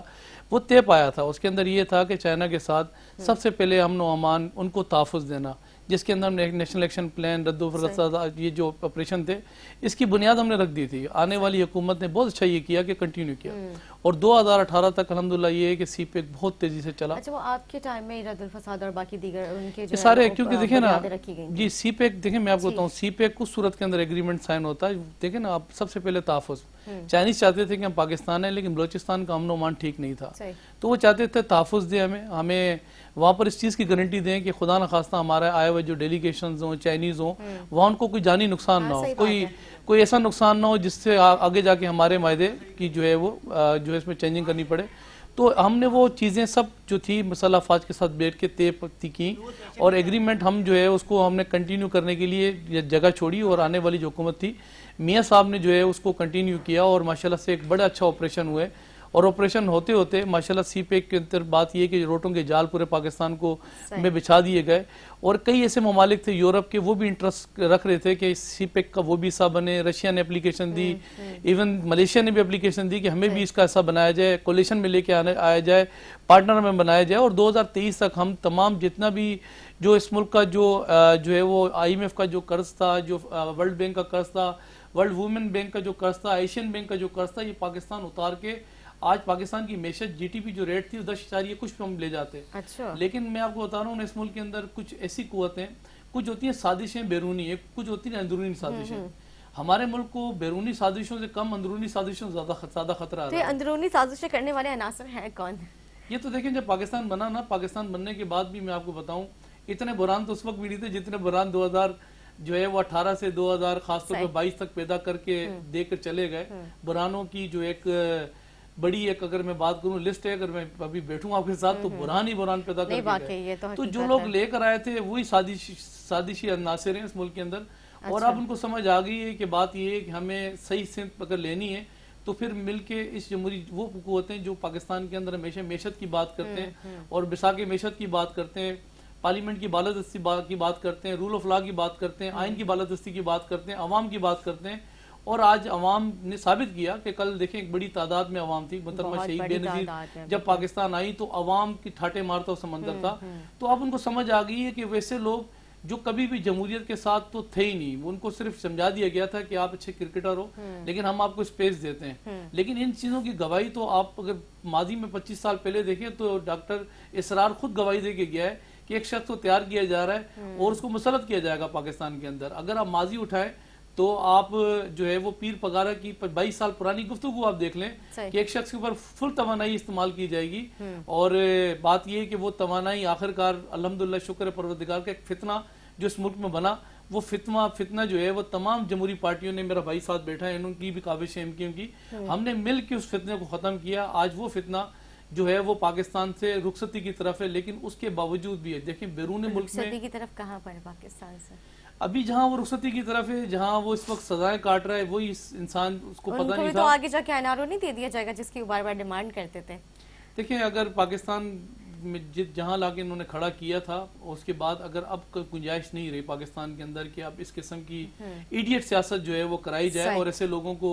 वो तय पाया था। उसके अंदर ये था कि चाइना के साथ सबसे पहले अमन अमान उनको तहफ़ देना। जिसके अंदर हमने नेशनल एक्शन प्लान रद्द ये जो ऑपरेशन थे इसकी बुनियाद हमने रख दी थी। आने वाली हुकूमत ने बहुत अच्छा ये किया कि कंटिन्यू किया। और 2018 तक अलहमदुल्ला ये है कि सी पैक बहुत तेज़ी से चला। अच्छा वो आपके टाइम में रद्दुल फसाद और बाकी दीगर उनके जो सारे क्योंकि देखे ना जी सी पैक देखें मैं आपको बताऊँ सी पैक उस सूरत के अंदर एग्रीमेंट साइन होता है। देखें ना आप सबसे पहले तहफ़ चाइनीज़ चाहते थे कि हम पाकिस्तान है लेकिन बलोचिस्तान का अमन मान ठीक नहीं था। तो वो चाहते थे तहफ़ दें हमें हमें वहाँ पर इस चीज़ की गारंटी दें कि खुदा न खास्ता हमारा आए हुए जो डेलीगेशन हों चाइनीज़ हों वहाँ उनको कोई जानी नुकसान हाँ, ना हो। कोई कोई ऐसा नुकसान ना हो जिससे आगे जाके हमारे मायदे की जो है वो जो है इसमें चेंजिंग करनी पड़े। तो हमने वो चीज़ें सब जो थी मसाला फाज के साथ बैठ के तय पत्ती की और एग्रीमेंट हम जो है उसको हमने कंटिन्यू करने के लिए जगह छोड़ी और आने वाली जो हुकूमत थी मियाँ साहब ने जो है उसको कंटिन्यू किया और माशाल्लाह से एक बड़ा अच्छा ऑपरेशन हुए और ऑपरेशन होते होते माशाल्लाह सी पैक के अंदर बात यह कि रोटों के जाल पूरे पाकिस्तान को में बिछा दिए गए। और कई ऐसे ममालिक थे यूरोप के वो भी इंटरेस्ट रख रहे थे कि सी पैक का वो भी हिस्सा बने। रशिया ने एप्लीकेशन दी। इवन मलेशिया ने भी एप्लीकेशन दी कि हमें भी इसका हिस्सा बनाया जाए कोलेशन में लेके आया जाए पार्टनर में बनाया जाए। और 2023 तक हम तमाम जितना भी जो इस मुल्क का जो जो है वो आईएमएफ का जो कर्ज था जो वर्ल्ड बैंक का कर्ज था वर्ल्ड वुमेन बैंक का जो कर्ज था एशियन बैंक का जो कर्ज था ये पाकिस्तान उतार के आज पाकिस्तान की मैशत जीटीपी जो रेट थी दस इशारिये कुछ पे हम ले जाते अच्छा। लेकिन मैं आपको बता रहा हूँ इस मुल्क के अंदर कुछ ऐसी कुतें कुछ होती हैं साजिशें बैरूनी है कुछ होती हैं अंदरूनी साजिशें। हमारे मुल्क को बैरूनी साजिशों से कम अंदरूनी साजिशों से ज़्यादा खतरा आ तो है। अंदरूनी साजिशें करने वाले अनासर हैं कौन? ये तो देखें जब पाकिस्तान बना ना पाकिस्तान बनने के बाद भी मैं आपको बताऊँ इतने बुरान तो उस वक्त भी नहीं थे जितने बुरान 2000 जो है वो 18 से 2000 खासतौर पर 22 तक पैदा करके देकर चले गए। बुरानों की जो एक बड़ी एक अगर मैं बात करूँ लिस्ट है अगर मैं अभी बैठूं आपके साथ तो बुरान ही बुरान पैदा ये तो तो जो लोग लेकर आए थे वही साजिशी साजिशी अनासर हैं इस मुल्क के अंदर। और अच्छा। अब उनको समझ आ गई है कि बात ये है कि हमें सही सिंध अगर लेनी है तो फिर मिलके इस जमहूरी वो हुकूमतें हैं जो पाकिस्तान के अंदर हमेशा मैशत की बात करते हम्म, हैं और बिसाके मैशत की बात करते हैं पार्लियामेंट की बालादस्ती की बात करते हैं रूल ऑफ़ लॉ की बात करते हैं आइन की बालादस्ती की बात करते हैं अवाम की बात करते हैं। और आज अवाम ने साबित किया कि कल देखें एक बड़ी तादाद में अवाम थी मुहतरमा बहुत शहीद बेनजीर। जब पाकिस्तान आई तो अवाम की ठाटे मारता समंदर था। तो अब उनको समझ आ गई है कि वैसे लोग जो कभी भी जमहूरियत के साथ तो थे ही नहीं उनको सिर्फ़ समझा दिया गया था कि आप अच्छे क्रिकेटर हो लेकिन हम आपको स्पेस देते हैं। लेकिन इन चीज़ों की गवाही तो आप अगर माजी में 25 साल पहले देखें तो डॉक्टर इसरार खुद गवाही दे के गया है कि एक शख्स को तैयार किया जा रहा है और उसको मुसलत किया जाएगा पाकिस्तान के अंदर। अगर आप माजी उठाए तो आप जो है वो पीर पगारा की बाईस साल पुरानी गुफ्तु आप देख लें कि एक शख्स के ऊपर फुल तवानाई इस्तेमाल की जाएगी। और बात यह है कि वो तवानाई आखिरकार अल्हम्दुलिल्लाह शुक्र परवरदिगार का एक फितना जो इस मुल्क में बना वो फितना फितना जो है वो तमाम जमहूरी पार्टियों ने मेरा भाई साथ बैठा है उनकी भी काबिश है एमक्यूएम की हमने मिल के उस फितने को खत्म किया। आज वो फितना जो है वो पाकिस्तान से रुखसती की तरफ़ है लेकिन उसके बावजूद भी है। देखिए बैरून मुल्क में की तरफ़ कहाँ पर पाकिस्तान से? अभी जहाँ वो रुखसती की तरफ़ है जहाँ वो इस वक्त सजाएँ काट रहा है वही इस इंसान उसको पता नहीं तो आगे जाके एनआरओ नहीं दे दिया जाएगा जिसकी वो बार बार डिमांड करते थे। देखिए अगर पाकिस्तान में जि- जहाँ लाके इन्होंने खड़ा किया था उसके बाद अगर अब गुंजाइश नहीं रही पाकिस्तान के अंदर कि अब इस किस्म की इडियट सियासत जो है वो कराई जाए और ऐसे लोगों को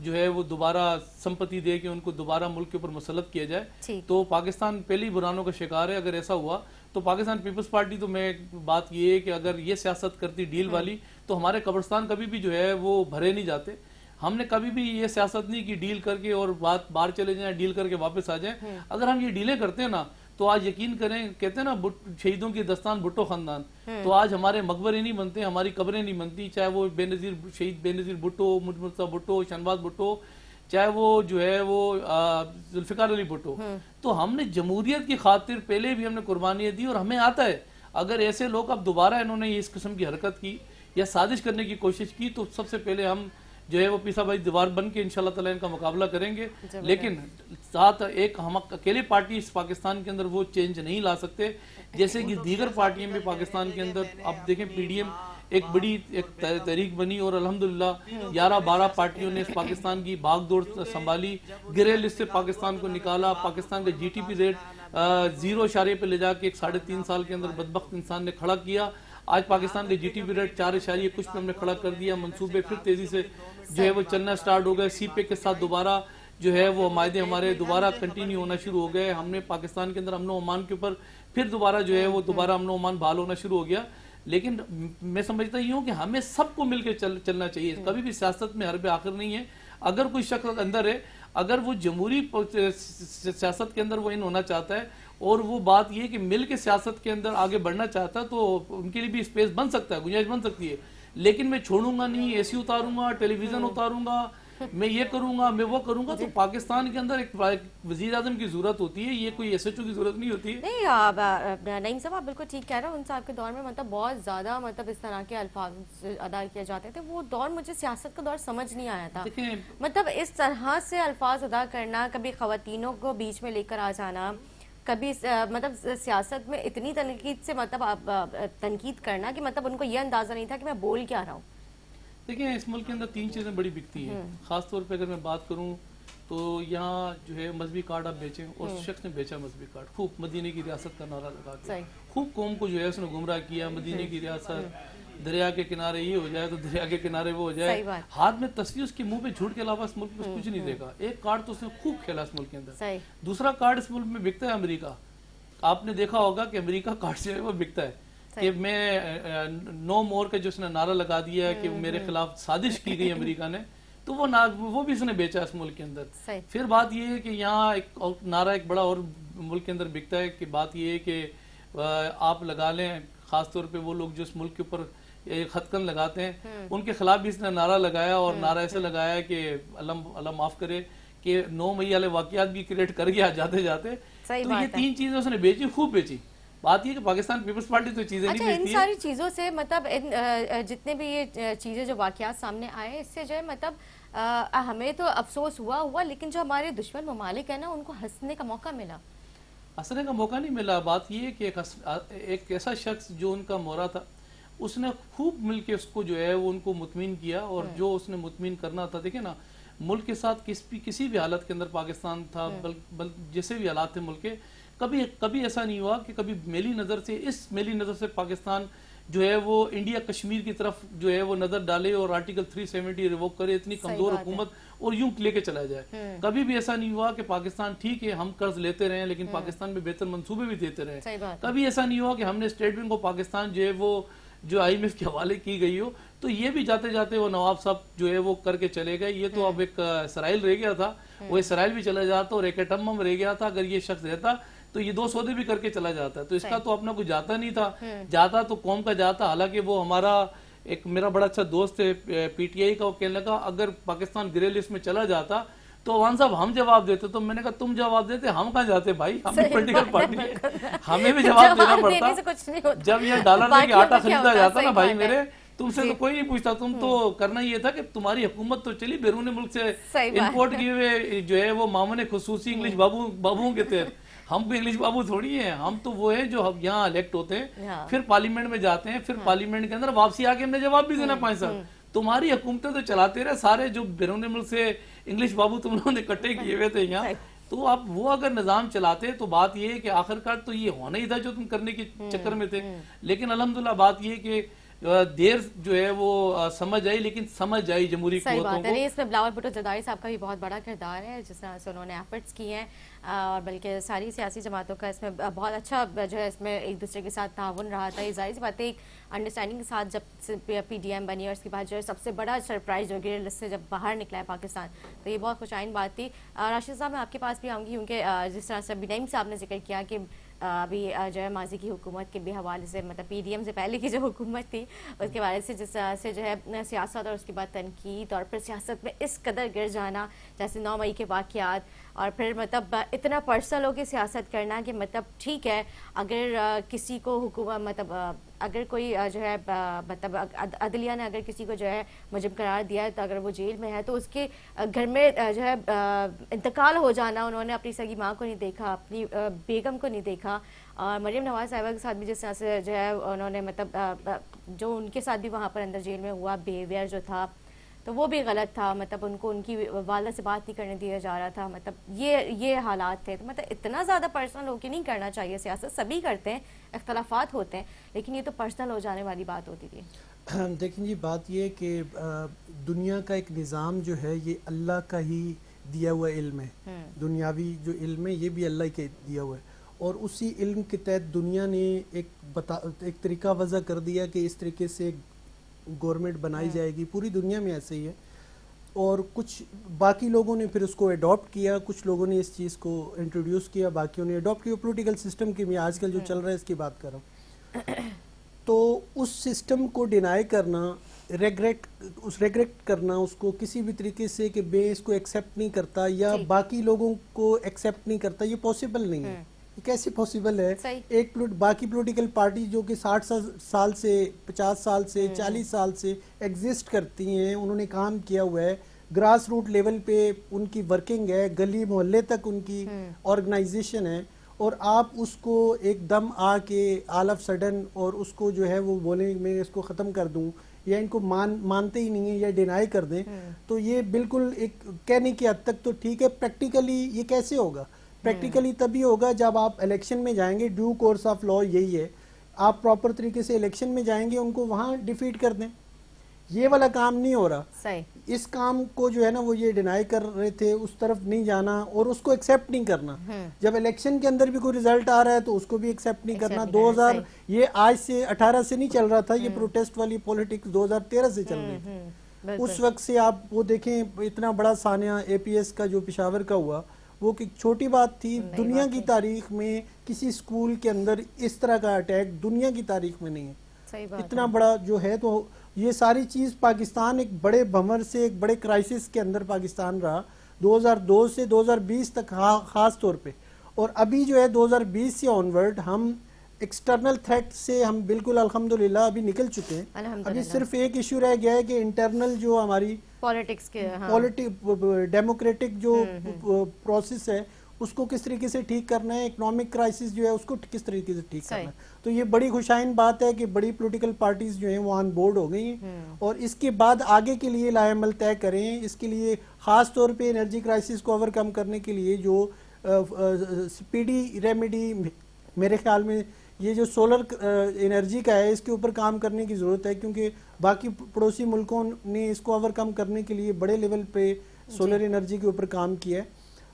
जो है वो दोबारा संपत्ति दे के उनको दोबारा मुल्क के ऊपर मुसलत किया जाए तो पाकिस्तान पहली बुरानों का शिकार है। अगर ऐसा हुआ तो पाकिस्तान पीपल्स पार्टी तो मैं बात ये है कि अगर ये सियासत करती डील वाली तो हमारे कब्रस्तान कभी भी जो है वो भरे नहीं जाते। हमने कभी भी ये सियासत नहीं की डील करके और बात बाहर चले जाएँ डील करके वापस आ जाएँ। अगर हम ये डीलें करते हैं ना तो आज यकीन करें कहते हैं ना शहीदों की दस्तान भुट्टो खानदान। तो आज हमारे मकबरे नहीं बनते हमारी कब्रें नहीं बनती चाहे वो बेनजीर शहीद बेनजीर भुट्टो मुजमुर्ता भुट्टो शहनवाज भुट्टो चाहे वो जो है वो जुल्फिकार अली भुट्टो। तो हमने जमहूरियत की खातिर पहले भी हमने कुर्बानियाँ दी और हमें आता है। अगर ऐसे लोग अब दोबारा इन्होंने इस किस्म की हरकत की या साजिश करने की कोशिश की तो सबसे पहले हम जो है वो पीसा भाई दीवार बन के इनशाला ताला इनका मुकाबला करेंगे। लेकिन साथ एक हम अकेले पार्टी इस पाकिस्तान के अंदर वो चेंज नहीं ला सकते। जैसे कि दीगर पार्टियाँ भी पाकिस्तान के अंदर आप देखें पीडीएम एक बड़ी एक तहरीक बनी और अल्हम्दुलिल्लाह ग्यारह बारह पार्टियों ने पाकिस्तान की भागदौड़ संभाली। गिरे लिस्ट से पाकिस्तान को निकाला। पाकिस्तान का जीटीपी रेट ज़ीरो इशारे पे ले जाके एक साढ़े तीन साल के अंदर बदबख्त इंसान ने खड़ा किया। आज पाकिस्तान के जीटीपी रेट चार इशारे कुछ पे हमने खड़ा कर दिया। मंसूबे फिर तेज़ी से जो है वो चलना स्टार्ट हो गए। सीपे के साथ दोबारा जो है वो मायदे हमारे दोबारा कंटिन्यू होना शुरू हो गए। हमने पाकिस्तान के अंदर अमन ओमान के ऊपर फिर दोबारा जो है वो दोबारा अमन ओमान बहाल होना शुरू हो गया। लेकिन मैं समझता ही हूँ कि हमें सबको मिलकर चल, चलना चाहिए। कभी भी सियासत में हर पे आखिर नहीं है। अगर कोई शख्स अंदर है अगर वो जमहूरी सियासत के अंदर वो इन होना चाहता है और वो बात ये कि मिल के सियासत के अंदर आगे बढ़ना चाहता है तो उनके लिए भी स्पेस बन सकता है गुंजाइश बन सकती है। लेकिन मैं छोड़ूँगा नहीं एसी उतारूँगा टेलीविज़न उतारूँगा मैं ये करूँगा मैं वो करूँगा तो पाकिस्तान के अंदर एक वज़ीर आज़म की ज़रूरत होती है ये कोई एस एच ओ की ज़रूरत नहीं होती है। नहीं आप, आप, नईम साहब आप बिल्कुल ठीक कह रहे हो उन साहब के दौर में मतलब बहुत ज़्यादा मतलब इस तरह के अल्फाज अदा किए जाते थे वो दौर मुझे सियासत का दौर समझ नहीं आया था। मतलब इस तरह से अल्फाज अदा करना कभी खवतिनों को बीच में लेकर आ जाना कभी मतलब सियासत में इतनी तनकीद से मतलब तनकीद करना कि मतलब उनको ये अंदाज़ा नहीं था कि मैं बोल क्या रहा हूँ। देखिए इस मुल्क के अंदर तीन चीज़ें बड़ी बिकती हैं। खास तौर पे अगर मैं बात करूँ तो यहाँ जो है मजहबी कार्ड आप बेचें और शख्स ने बेचा मजहबी कार्ड। खूब मदीने की रियासत का नारा लगा के। खूब कौम को जो है उसने गुमराह किया मदीने की रियासत। दरिया के किनारे ये हो जाए तो दरिया के किनारे वो हो जाए। हाथ में तस्वीर उसके मुँह पे झूठ के अलावा इस मुल्क में कुछ नहीं देखा एक कार्ड तो उसने खूब खेला इस मुल्क के अंदर। दूसरा कार्ड इस मुल्क में बिकता है अमेरिका। आपने देखा होगा कि अमेरिका कार्ड जो है वो बिकता है। कि मैं नो मोर का जो उसने नारा लगा दिया कि मेरे खिलाफ साजिश की गई अमेरिका ने तो वो ना वो भी उसने बेचा इस मुल्क के अंदर। फिर बात ये है कि यहाँ एक नारा एक बड़ा और मुल्क के अंदर बिकता है कि बात ये है कि आप लगा लें खास तौर पे वो लोग जो इस मुल्क के ऊपर खतकन लगाते हैं उनके खिलाफ भी इसने नारा लगाया और नारा ऐसे लगाया कि अल्लाह अल्लाह माफ़ करे कि नौ मई वाले वाकयात भी क्रिएट कर गया जाते जाते तो ये तीन चीज़ें उसने बेची खूब बेची। बात ये कि पाकिस्तान पीपल्स पार्टी तो चीज़ें अच्छा नहीं इन सारी चीज़ों से मतलब इन जितने भी ये चीज़ें जो वाकयात सामने आए इससे जो है मतलब अ, हमें तो अफसोस हुआ हुआ लेकिन जो हमारे दुश्मन ममालिक है ना उनको हंसने का मौका मिला। हंसने का मौका नहीं मिला। बात ये कि एक, एक ऐसा शख्स जो उनका मोरा था उसने खूब मिलके उसको जो है वो उनको मुतमिन किया और जो उसने मुतमिन करना था देखे ना मुल्क के साथ किस भी किसी भी हालत के अंदर पाकिस्तान था बल, बल जैसे भी हालात थे मुल्क के कभी कभी ऐसा नहीं हुआ कि कभी मेली नज़र से इस मेली नज़र से पाकिस्तान जो है वो इंडिया कश्मीर की तरफ़ जो है वो नज़र डाले और आर्टिकल 370 रिवोक करे इतनी कमज़ोर। हुकूमत और यूँ लेके चला जाए। कभी भी ऐसा नहीं हुआ कि पाकिस्तान ठीक है हम कर्ज लेते रहे लेकिन पाकिस्तान में बेहतर मंसूबे भी देते रहे। कभी ऐसा नहीं हुआ कि हमने स्टेट बैंक ऑफ़ पाकिस्तान जो है वो जो आईएमएफ के हवाले की गई हो। तो ये भी जाते जाते वो नवाब साहब जो है वो करके चले गए। ये तो अब एक इसराइल रह गया था। वो इसराइल भी चला जाता और एक रह गया था। अगर ये शख्स रहता तो ये दो सौदे भी करके चला जाता है। तो इसका तो अपना कुछ जाता नहीं था। जाता तो कौम का जाता। हालाँकि वो हमारा एक मेरा बड़ा अच्छा दोस्त है पीटीआई का वो कहने लगा अगर पाकिस्तान ग्रे लिस्ट में चला जाता तो अवान साहब हम जवाब देते। तो मैंने कहा तुम जवाब देते हम कहा जाते भाई? हम भी पोलिटिकल पार्टी है। हमें भी जवाब देना पड़ता। जब ये डॉलर लेके आटा खरीदा जाता ना भाई मेरे तुमसे तो कोई नहीं पूछता। तुम तो हम्म। करना ये था कि तुम्हारी हुकूमत तो चली बैरून मुल्क से इम्पोर्ट किए हुए जो है वो मामून खसूसी इंग्लिश हम्म। बाबू बाबुओं के थे हम भी इंग्लिश बाबू थोड़ी हैं हम तो वो है जो हम यहाँ इलेक्ट होते हैं। हाँ। फिर पार्लियामेंट में जाते हैं फिर हाँ। पार्लियामेंट के अंदर वापसी आके हमने जवाब भी देना हम्म, पाए सर तुम्हारी हुकूमतें तो चलाते रहे सारे जो बैरून मुल्क से इंग्लिश बाबू तुम लोगों ने इकट्ठे किए हुए थे यहाँ। तो आप वो अगर निज़ाम चलाते तो बात ये है कि आखिरकार तो ये होना ही था जो तुम करने के चक्कर में थे। लेकिन अलहमदुल्ला बात ये कि देर जो है वो समझ आई लेकिन समझ आई जमहूरी सही बात है। इसमें बिलावल भुट्टो जरदारी साहब का भी बहुत बड़ा किरदार है जिस तरह से उन्होंने एफर्ट्स किए हैं। और बल्कि सारी सियासी जमातों का इसमें बहुत अच्छा जो है इसमें एक दूसरे के साथ ताउन रहा था। ये ज़ाहिर सी बात है, एक अंडरस्टैंडिंग के साथ जब पी डी एम बनी और उसके बाद जो है सबसे बड़ा सरप्राइज़ जो गिर से जब बाहर निकला है पाकिस्तान तो ये बहुत खुशाइन बात थी। राशिद साहब, मैं आपके पास भी आऊँगी, क्योंकि जिस तरह से नईम साहब ने ज़िक्र किया कि अभी जो है माजी की हुकूमत के भी हवाले से मतलब पी डी एम से पहले की जो हुकूमत थी, उसके हवाले से जिस तरह से जो है सियासत और उसके बाद तनकीद और फिर सियासत में इस कदर गिर जाना, जैसे नौ मई के वाक़ात और फिर मतलब इतना पर्सनल हो के सियासत करना कि मतलब ठीक है, अगर किसी को हुकूमत मतलब अगर कोई जो है मतलब अदलिया ने अगर किसी को जो है मुजम करार दिया है तो अगर वो जेल में है तो उसके घर में जो है इंतकाल हो जाना, उन्होंने अपनी सगी माँ को नहीं देखा, अपनी बेगम को नहीं देखा। और मरीम नवाज़ साहिबा के साथ भी जिस तरह से जो है उन्होंने मतलब जो उनके साथ भी वहाँ पर अंदर जेल में हुआ बिहेवियर जो था तो वो भी गलत था मतलब उनको उनकी वालदा से बात नहीं करने दिया जा रहा था मतलब ये ये हालात थे। तो मतलब इतना ज़्यादा पर्सनल होकर नहीं करना चाहिए सियासत सभी करते हैं अख्तलाफात होते हैं लेकिन ये तो पर्सनल हो जाने वाली बात होती थी। देखें जी बात ये कि दुनिया का एक निज़ाम जो है ये अल्लाह का ही दिया हुआ इल्म है। हम्म। दुनियावी जो इल्म है ये भी अल्लाह के दिया हुआ है। और उसी इल्म के तहत दुनिया ने एक बता एक तरीका वजह कर दिया कि इस तरीके से गवर्नमेंट बनाई हाँ। जाएगी पूरी दुनिया में ऐसे ही है और कुछ बाकी लोगों ने फिर उसको अडॉप्ट किया कुछ लोगों ने इस चीज़ को इंट्रोड्यूस किया बाकियों ने अडॉप्ट किया पोलिटिकल सिस्टम की मैं आजकल जो हाँ। चल रहा है इसकी बात कर रहा हूँ तो उस सिस्टम को डिनाई करना रेग्रेट उस रेग्रेट करना उसको किसी भी तरीके से कि बे इसको एक्सेप्ट नहीं करता या बाकी लोगों को एक्सेप्ट नहीं करता ये पॉसिबल नहीं है हाँ। कैसे पॉसिबल है? एक बाकी पोलिटिकल पार्टी जो कि 60 साल से 50 साल से 40 हम्म। साल से एग्जिस्ट करती हैं उन्होंने काम किया हुआ है। ग्रास रूट लेवल पे उनकी वर्किंग है गली मोहल्ले तक उनकी ऑर्गेनाइजेशन हम्म। है। और आप उसको एकदम आके आल ऑफ़ सडन और उसको जो है वो बोले मैं इसको ख़त्म कर दूँ। या इनको मान मानते ही नहीं है या डिनाई कर दें। हम्म। तो ये बिल्कुल एक कहने की हद तक तो ठीक है। प्रैक्टिकली ये कैसे होगा? प्रैक्टिकली तभी होगा जब आप इलेक्शन में जाएँगे ड्यू कोर्स ऑफ़ लॉ यही है। आप प्रॉपर तरीके से इलेक्शन में जाएँगे उनको वहाँ डिफीट कर दें। ये वाला काम नहीं हो रहा। सही। इस काम को जो है ना वो ये डिनाई कर रहे थे उस तरफ़ नहीं जाना और उसको एक्सेप्ट नहीं करना। हम्म। जब इलेक्शन के अंदर भी कोई रिज़ल्ट आ रहा है तो उसको भी एक्सेप्ट नहीं करना। 2000 ये आज से 18 से नहीं चल रहा था ये प्रोटेस्ट हम्म। वाली पॉलिटिक्स 2013 से चल रही थी। हम्म, उस वक्त से आप वो देखें इतना बड़ा सानिया एपीएस का जो पिशावर का हुआ वो एक छोटी बात थी दुनिया की तारीख में किसी स्कूल के अंदर इस तरह का अटैक दुनिया की तारीख में नहीं है। इतना बड़ा जो है तो ये सारी चीज़ पाकिस्तान एक बड़े भंवर से एक बड़े क्राइसिस के अंदर पाकिस्तान रहा 2002 से 2020 तक खास तौर पे। और अभी जो है 2020 से ऑनवर्ड हम एक्सटर्नल थ्रेट से हम बिल्कुल अल्हम्दुलिल्लाह अभी निकल चुके हैं। अभी सिर्फ़ एक इशू रह गया है कि इंटरनल जो हमारी पॉलिटिक्स के पॉलिटिक डेमोक्रेटिक जो प्रोसेस हम्म, हम्म। है उसको किस तरीके से ठीक करना है इकोनॉमिक क्राइसिस जो है उसको किस तरीके से ठीक करना है। तो ये बड़ी खुशाइन बात है कि बड़ी पॉलिटिकल पार्टीज़ जो है वो ऑन बोर्ड हो गई हैं। हम्म। और इसके बाद आगे के लिए लाएमल तय करें इसके लिए खास तौर पे एनर्जी क्राइसिस को ओवरकम करने के लिए जो स्पीडी रेमेडी मेरे ख्याल में ये जो सोलर एनर्जी का है इसके ऊपर काम करने की ज़रूरत है क्योंकि बाकी पड़ोसी मुल्कों ने इसको ओवरकम करने के लिए बड़े लेवल पे सोलर एनर्जी के ऊपर काम किया है।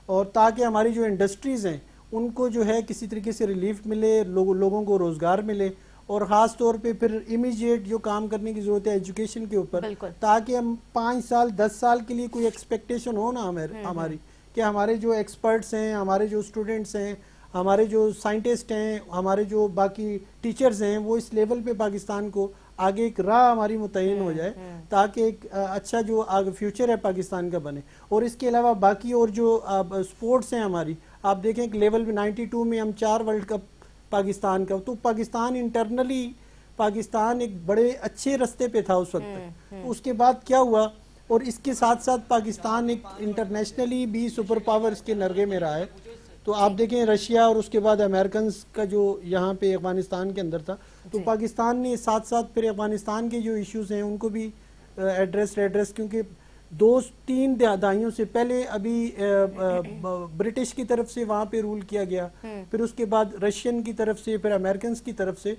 और ताकि हमारी जो इंडस्ट्रीज़ हैं उनको जो है किसी तरीके से रिलीफ मिले लो, लोगों को रोज़गार मिले और ख़ास तौर पे फिर इमीडिएट जो काम करने की ज़रूरत है एजुकेशन के ऊपर ताकि हम पाँच साल दस साल के लिए कोई एक्सपेक्टेशन हो ना हमारे हम्म, हमारी हम्म। कि हमारे जो एक्सपर्ट्स हैं हमारे जो स्टूडेंट्स हैं हमारे जो साइंटिस्ट हैं हमारे जो बाकी टीचर्स हैं वो इस लेवल पे पाकिस्तान को आगे एक राह हमारी मुतन हो जाए ताकि एक अच्छा जो आगे फ्यूचर है पाकिस्तान का बने। और इसके अलावा बाकी और जो स्पोर्ट्स हैं हमारी आप देखें कि लेवल में 92 में हम चार वर्ल्ड कप पाकिस्तान का तो पाकिस्तान इंटरनली पाकिस्तान एक बड़े अच्छे रस्ते पे था उस वक्त। तो उसके बाद क्या हुआ? और इसके साथ साथ पाकिस्तान एक इंटरनेशनली भी सुपर पावर के नरगे में रहा है। तो आप देखें रशिया और उसके बाद अमेरिकन का जो यहाँ पे अफ़गानिस्तान के अंदर था तो पाकिस्तान ने साथ साथ फिर अफ़गानिस्तान के जो इश्यूज़ हैं उनको भी एड्रेस एड्रेस क्योंकि दो तीन दहाइयों से पहले अभी ब्रिटिश की तरफ़ से वहाँ पे रूल किया गया। हम्म। फिर उसके बाद रशियन की तरफ़ से फिर अमेरिकन की तरफ़ से।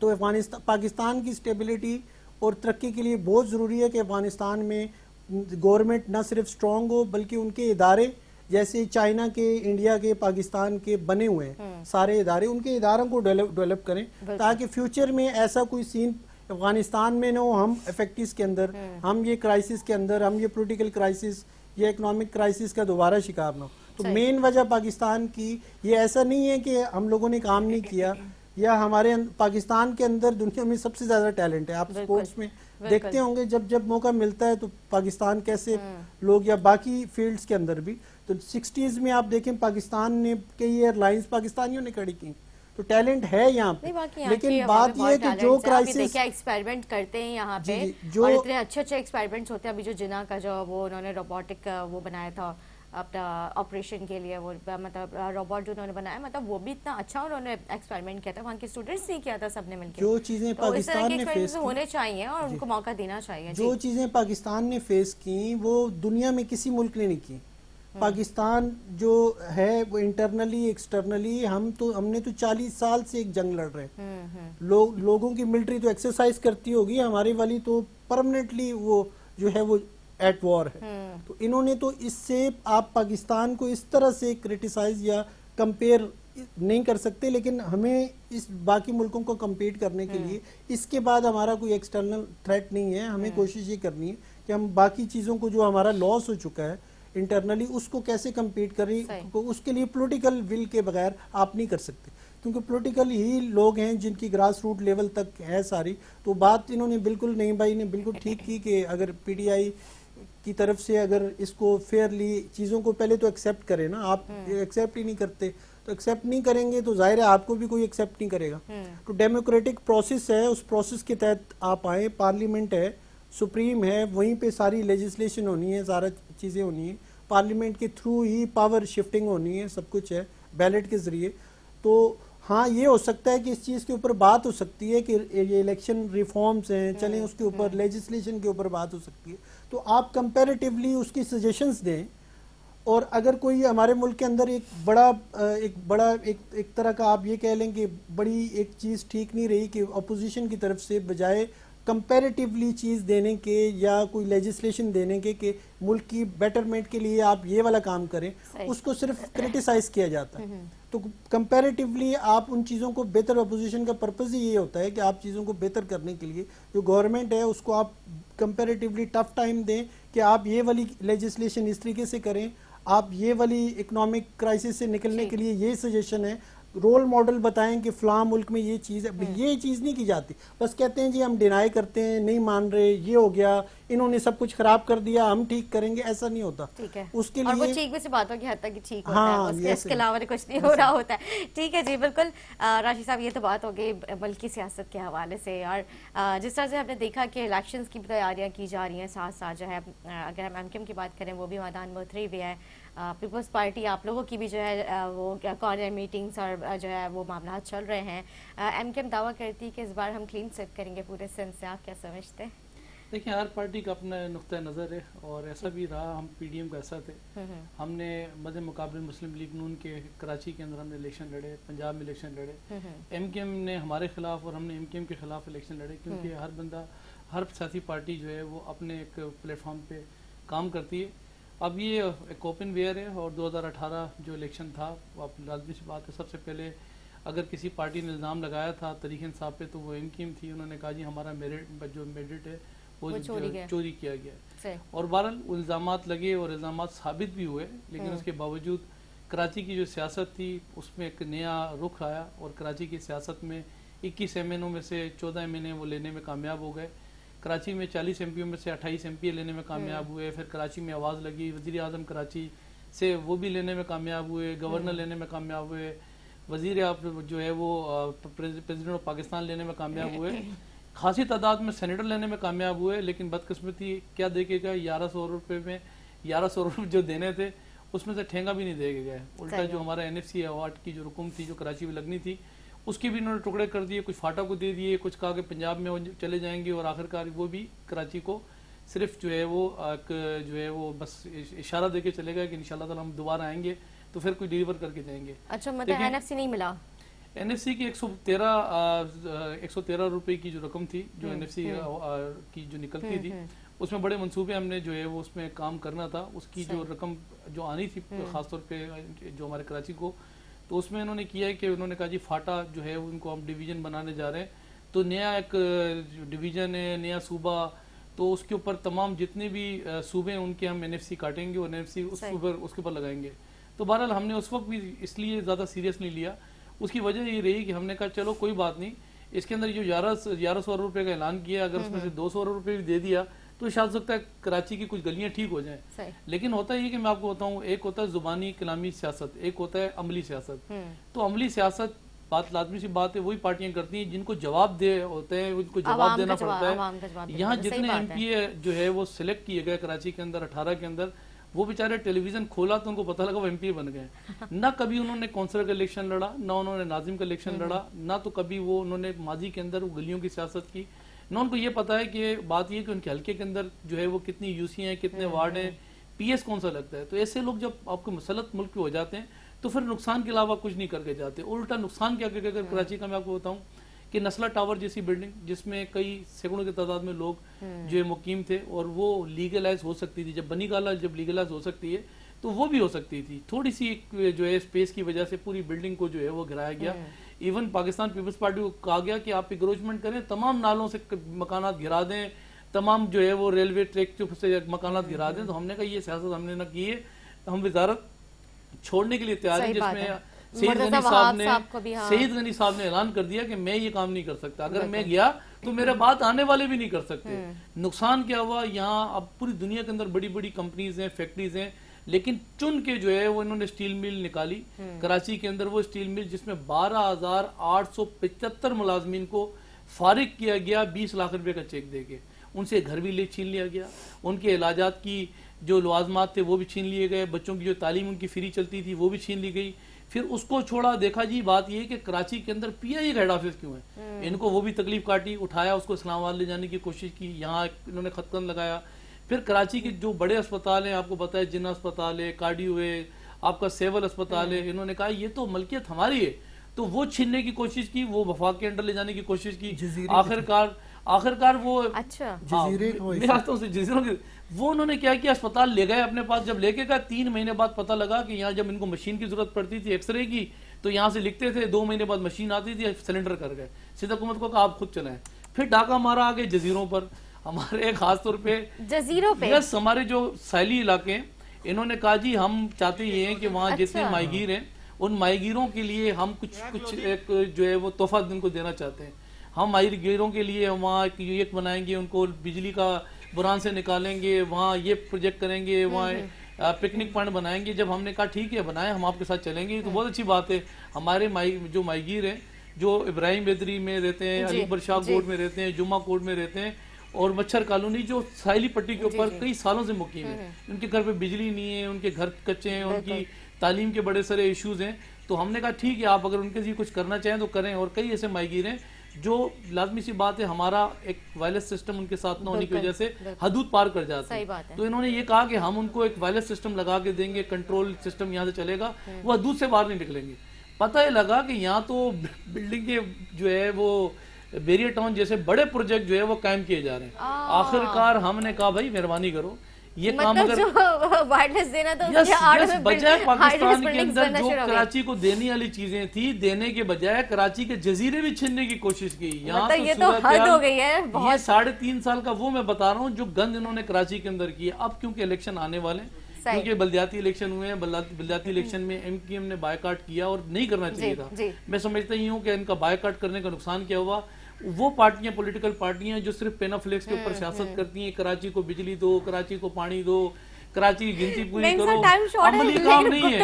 तो अफ़गानिस्तान पाकिस्तान की स्टेबिलिटी और तरक्की के लिए बहुत ज़रूरी है कि अफ़गानिस्तान में गवर्नमेंट न सिर्फ़ स्ट्रांग हो बल्कि उनके इदारे जैसे चाइना के इंडिया के पाकिस्तान के बने हुए हैं हम्म। सारे इदारे उनके इदारों को डेवलप करें ताकि फ्यूचर में ऐसा कोई सीन अफ़गानिस्तान में ना हो हम इफेक्टिस के अंदर हम्म। हम ये क्राइसिस के अंदर हम ये पोलिटिकल क्राइसिस या इकोनॉमिक क्राइसिस का दोबारा शिकार न हो। तो मेन वजह पाकिस्तान की ये ऐसा नहीं है कि हम लोगों ने काम नहीं किया या हमारे पाकिस्तान के अंदर दुनिया में सबसे ज़्यादा टैलेंट है। आप स्पोर्ट्स में देखते होंगे जब जब मौका मिलता है तो पाकिस्तान कैसे हम्म। लोग या बाकी फील्ड्स के अंदर भी। तो सिक्सटीज में आप देखें पाकिस्तान ने कई एयरलाइंस पाकिस्तानियों ने खड़ी की। तो टैलेंट है यहाँ पे। लेकिन बात ये कि जो क्राइसिस एक्सपेरिमेंट करते हैं यहाँ पे। जो इतने अच्छे अच्छे एक्सपेरिमेंट होते हैं। अभी जो जिना का जो वो उन्होंने रोबोटिक वो बनाया था। अपना ऑपरेशन के लिए वो मतलब रोबोट जो उन्होंने बनाया मतलब वो भी इतना अच्छा उन्होंने एक्सपेरिमेंट किया था वहाँ के स्टूडेंट्स ने किया था सबने मिलकर जो चीज़ें तो पाकिस्तान ने फेस होने चाहिए और उनको मौका देना चाहिए जो चीज़ें पाकिस्तान ने फेस की वो दुनिया में किसी मुल्क ने नहीं की। हम्म। पाकिस्तान जो है वो इंटरनली एक्सटर्नली हम तो हमने तो 40 साल से एक जंग लड़ रहे हैं। हम्म, हम्म। लोगों की मिलिट्री तो एक्सरसाइज करती होगी हमारी वाली तो परमानेंटली वो जो है वो एट वॉर है हम्म। तो इन्होंने तो इससे आप पाकिस्तान को इस तरह से क्रिटिसाइज या कंपेयर नहीं कर सकते लेकिन हमें इस बाकी मुल्कों को कम्पीट करने के हम्म। लिए इसके बाद हमारा कोई एक्सटर्नल थ्रेट नहीं है हमें हम्म। कोशिश ये करनी है कि हम बाकी चीज़ों को जो हमारा लॉस हो चुका है इंटरनली उसको कैसे कम्पीट करें उसके लिए पोलिटिकल विल के बगैर आप नहीं कर सकते क्योंकि पोलिटिकल ही लोग हैं जिनकी ग्रास रूट लेवल तक है सारी तो बात इन्होंने बिल्कुल नहीं भाई ने बिल्कुल ठीक की कि अगर पीटीआई की तरफ़ से अगर इसको फेयरली चीज़ों को पहले तो एक्सेप्ट करें ना आप एक्सेप्ट हम्म। ही नहीं करते तो एक्सेप्ट नहीं करेंगे तो ज़ाहिर है आपको भी कोई एक्सेप्ट नहीं करेगा। हम्म। तो डेमोक्रेटिक प्रोसेस है उस प्रोसेस के तहत आप आए पार्लियामेंट है सुप्रीम है वहीं पे सारी लेजिस्लेशन होनी है सारा चीज़ें होनी है। पार्लियामेंट के थ्रू ही पावर शिफ्टिंग होनी है सब कुछ है बैलेट के ज़रिए। तो हाँ ये हो सकता है कि इस चीज़ के ऊपर बात हो सकती है कि ये इलेक्शन रिफॉर्म्स हैं चलें हम्म, उसके ऊपर लेजिस्लेशन के ऊपर बात हो सकती है। तो आप कंपेरेटिवली उसकी सजेशंस दें और अगर कोई हमारे मुल्क के अंदर एक बड़ा एक बड़ा, एक एक तरह का आप ये कह लें कि बड़ी एक चीज़ ठीक नहीं रही कि अपोजिशन की तरफ़ से बजाय कंपैरेटिवली चीज़ देने के या कोई लेजिस्लेशन देने के कि मुल्क की बेटरमेंट के लिए आप ये वाला काम करें उसको सिर्फ़ क्रिटिसाइज किया जाता है। हम्म। तो कंपैरेटिवली आप उन चीज़ों को बेहतर अपोजिशन का पर्पज़ ही ये होता है कि आप चीज़ों को बेहतर करने के लिए जो गवर्नमेंट है उसको आप कंपैरेटिवली टफ टाइम दें कि आप ये वाली लेजिस्लेशन इस तरीके से करें आप ये वाली इकोनॉमिक क्राइसिस से निकलने के लिए ये सजेशन है रोल मॉडल बताएँ कि फलां मुल्क में ये चीज़ है हम्म। ये चीज़ नहीं की जाती बस कहते हैं जी हम डिनाई करते हैं नहीं मान रहे ये हो गया इन्होंने सब कुछ खराब कर दिया हम ठीक करेंगे ऐसा नहीं होता। ठीक है। उसके लिए और ठीक भी से बातों की हद तक ठीक होता हाँ, है इसके अलावा कुछ नहीं हो रहा होता है। ठीक है जी बिल्कुल। राशि साहब ये तो बात हो गई बल्कि सियासत के हवाले से। और जिस तरह से हमने देखा कि इलेक्शन की तैयारियाँ की जा रही हैं साथ साथ जो है अगर हम एम की बात करें वो भी मैदान में उतरी भी है। पीपल्स पार्टी आप लोगों की भी जो है वो कॉर्नर मीटिंग्स और जो है वो मामला चल रहे हैं। एम के दावा करती है कि इस बार हम क्लीन स्विप करेंगे पूरे सिंध से आप क्या समझते हैं? देखिए हर पार्टी का अपना नुक़ नज़र है और ऐसा भी रहा हम पीडीएम का ऐसा थे। हम्म, हम्म। हमने मद मुकाबले मुस्लिम लीग नून के कराची के अंदर हमने इलेक्शन लड़े पंजाब में इलेक्शन लड़े। एम के एम ने हमारे खिलाफ और हमने एम के एम के खिलाफ इलेक्शन लड़े क्योंकि हम्म। हर बंदा हर सियासी पार्टी जो है वो अपने एक प्लेटफॉर्म पे काम करती है। अब ये एक ओपन वेयर है और 2018 जो इलेक्शन था वो आप लाजमी सी बात है। सबसे पहले अगर किसी पार्टी ने इल्ज़ाम लगाया था तरीके इंसाफ पे तो वो इनकीम थी। उन्होंने कहा जी हमारा मेरिट जो मेरिट है वो, चोरी, चोरी किया गया। और बहरहाल इल्ज़ाम लगे और इल्ज़ाम साबित भी हुए लेकिन हम्म। उसके बावजूद कराची की जो सियासत थी उसमें एक नया रुख आया और कराची की सियासत में 21 एम एन ओ में से 14 एम वो लेने में कामयाब हो गए। कराची में 40 एम में से 28 एम पी ए लेने में कामयाब हुए। फिर कराची में आवाज़ लगी वज़ीर अजम कराची से वो भी लेने में कामयाब हुए गवर्नर लेने में कामयाब हुए। वज़ीर आप जो है वो प्रेसिडेंट ऑफ़ पाकिस्तान लेने में कामयाब हुए। खासी तादाद में सेनेटर लेने में कामयाब हुए लेकिन बदकस्मती क्या देखेगा? ग्यारह सौ रुपये में ग्यारह सौ रुपये जो देने थे उसमें से ठेंगा भी नहीं दे गए उल्टा जो हमारा एन एफ़ सी अवार्ड की जो रकम थी जो कराची में लगनी थी उसके भी इन्होंने टुकड़े कर दिए कुछ फाटा को दे दिए कुछ कहा कि पंजाब में चले जाएँगे और आखिरकार वो भी कराची को सिर्फ़ जो है वो एक जो है वो बस इशारा देके चले गए कि इंशाल्लाह हम दोबारा आएँगे तो फिर कोई डिलीवर करके जाएँगे। अच्छा मतलब एनएफसी नहीं मिला? एनएफसी की 113 113 रुपए की जो रकम थी जो एनएफसी हम्म, हम्म। की जो निकलती थी उसमें बड़े मंसूबे हमने जो है वो उसमें काम करना था। उसकी जो रकम जो आनी थी खासतौर पे जो हमारे कराची को तो उसमें उन्होंने किया है कि उन्होंने कहा जी फाटा जो है उनको हम डिवीज़न बनाने जा रहे हैं। तो नया एक डिवीज़न है नया सूबा तो उसके ऊपर तमाम जितने भी सूबे हैं उनके हम एनएफसी काटेंगे और एनएफसी उस ऊपर उसके ऊपर लगाएँगे। तो बहरहाल हमने उस वक्त भी इसलिए ज़्यादा सीरियस नहीं लिया उसकी वजह ये रही कि हमने कहा चलो कोई बात नहीं। इसके अंदर जो ग्यारह ग्यारह सौ रुपये का ऐलान किया अगर उसमें से दो सौ रुपये भी दे दिया तो शायद सकता है कराची की कुछ गलियाँ ठीक हो जाएँ। लेकिन होता है कि मैं आपको बताऊँ एक होता है जुबानी कलामी सियासत एक होता है अमली सियासत। हम्म। तो अमली सियासत बात लाजमी सी बात है वही पार्टियाँ करती हैं जिनको जवाब दे होते हैं उनको जवाब देना पड़ता है। यहाँ जितने एम जो है वो सिलेक्ट किए गए कराची के अंदर अठारह के अंदर वो बेचारे टेलीविज़न खोला तो उनको पता लगा वो एमपी बन गए ना कभी उन्होंने काउंसलर का इलेक्शन लड़ा ना उन्होंने नाजिम का इलेक्शन हम्म। लड़ा ना तो कभी वो उन्होंने माजी के अंदर गलियों की सियासत की ना उनको ये पता है कि बात ये कि उनके हल्के के अंदर जो है वो कितनी यूसी हैं कितने हम्म, वार्ड हैं हम्म। पीएस कौन सा लगता है तो ऐसे लोग जब आपको मसलत मुल्क के हो जाते हैं तो फिर नुकसान के अलावा कुछ नहीं करके जाते उल्टा नुकसान क्या करके अगर कराची का मैं आपको बताऊँ कि नस्ला टावर जैसी बिल्डिंग जिसमें कई सैकड़ों की तादाद में लोग हम्म। जो है मुकीम थे और वो लीगलाइज हो सकती थी। जब बनी जब लीगलाइज हो सकती है तो वो भी हो सकती थी। थोड़ी सी एक जो है स्पेस की वजह से पूरी बिल्डिंग को जो है वो गिराया गया। Even hmm. Pakistan peoples party को कहा गया कि आप इंक्रोचमेंट करें तमाम नालों से मकान गिरा दें तमाम जो है वो रेलवे ट्रैक से मकान गिरा दें। तो हमने कहा ये सियासत हमने ना की है। हम वजारत छोड़ने के लिए तैयार है जिसमें शहीद गनी साहब ने हाँ। शहीद गनी साहब ने ऐलान कर दिया कि मैं ये काम नहीं कर सकता। अगर मैं गया तो मेरे बात आने वाले भी नहीं कर सकते। हम्म। नुकसान क्या हुआ? यहाँ अब पूरी दुनिया के अंदर बड़ी बड़ी कंपनीज़ हैं फैक्ट्रीज हैं लेकिन चुन के जो है वो इन्होंने स्टील मिल निकाली। हम्म। कराची के अंदर वो स्टील मिल जिसमें बारह हज़ार आठ सौ पिचहत्तर मुलाजमीन को फारिग किया गया बीस लाख रुपए का चेक दे के उनसे घर भी ले छीन लिया गया। उनके इलाजात की जो लवाजमात थे वो भी छीन लिए गए बच्चों की जो तालीम उनकी फ्री चलती थी वो भी छीन ली गई। फिर उसको छोड़ा देखा जी बात ये कि कराची के अंदर पीआई हेड ऑफ़िस क्यों है? हम्म। इनको वो भी तकलीफ़ काटी उठाया उसको इस्लामाबाद ले जाने की कोशिश की यहाँ इन्होंने खतकन लगाया। फिर कराची के जो बड़े अस्पताल हैं आपको पता है जिन अस्पताल है कार्डियो है आपका सेवल अस्पताल है हम्म। इन्होंने कहा ये तो मलकियत हमारी है। तो वो छीनने की कोशिश की वो वफाक के अंडर ले जाने की कोशिश की। आखिरकार आखिरकार वो अच्छा। हाँ, जजीरों की वो उन्होंने क्या किया? अस्पताल ले गए अपने पास। जब लेके गए तीन महीने बाद पता लगा कि यहाँ जब इनको मशीन की ज़रूरत पड़ती थी एक्सरे की तो यहाँ से लिखते थे दो महीने बाद मशीन आती थी सिलेंडर कर गए। सीधा हुकूमत को कहा आप खुद चलाएँ। फिर डाका मारा आगे जजीरों पर। हमारे खास तौर पे जजीरों पे? यस हमारे जो सैली इलाके हैं इन्होंने कहा जी हम चाहते ये हैं कि वहाँ अच्छा। जितने माहीगीर हैं उन माहीगीरों के लिए हम कुछ कुछ एक जो है वो तोहफा दिन को देना चाहते हैं। हम माहीगीरों के लिए वहाँ एक बनाएँगे उनको बिजली का बुरान से निकालेंगे वहाँ ये प्रोजेक्ट करेंगे वहाँ हम्म, हम्म। पिकनिक पॉइंट बनाएँगे। जब हमने कहा ठीक है बनाए हम आपके साथ चलेंगे। तो बहुत अच्छी बात है। हमारे माई जो माईगीर हैं जो इब्राहिम बेदरी में रहते हैं अलीबर शाह कोर्ट में रहते हैं जुमा कोर्ट में रहते हैं और मच्छर कॉलोनी जो साइली पट्टी के ऊपर कई सालों से मुकीम है। हम्म, उनके घर पे बिजली नहीं है उनके घर कच्चे हैं उनकी तालीम के बड़े सारे इश्यूज़ हैं। तो हमने कहा ठीक है आप अगर उनके लिए कुछ करना चाहें तो करें। और कई ऐसे माईगीर हैं जो लाजमी सी बात है हमारा एक वायरलेस सिस्टम उनके साथ न होने की वजह से हदूद पार कर जाता है। तो इन्होंने ये कहा कि हम उनको एक वायरलेस सिस्टम लगा के देंगे कंट्रोल सिस्टम यहाँ से चलेगा हम्म। वो हदूद से बाहर नहीं निकलेंगे। पता है लगा कि यहाँ तो बिल्डिंग के जो है वो बेरियर टाउन जैसे बड़े प्रोजेक्ट जो है वो कायम किए जा रहे हैं। आखिरकार हमने कहा भाई मेहरबानी करो। ये मतलब काम अगर वायरलेस देना तो यस, यस, बजाय पाकिस्तान के अंदर जो कराची को देने वाली चीज़ें थी देने के बजाय कराची के जजीरे भी छीनने की कोशिश की। यहाँ मतलब तो ये तो हद हो गई है ये साढ़े तीन साल का वो मैं बता रहा हूँ जो गंद इन्होंने कराची के अंदर किया अब क्योंकि इलेक्शन आने वाले क्योंकि बलदियाती इलेक्शन हुए हैं बलदा- बलदियाती इलेक्शन में एमक्यूएम ने बायकाट किया और नहीं करना चाहिए था। मैं समझता ही हूँ कि इनका बायकाट करने का नुकसान क्या हुआ। वो पार्टियाँ पॉलिटिकल पार्टियाँ जो सिर्फ़ पेनाफ्लेक्स के हम्म, ऊपर सियासत करती हैं कराची को बिजली दो कराची को पानी दो कराची की गिनती पूरी करो। अमली काम नहीं है।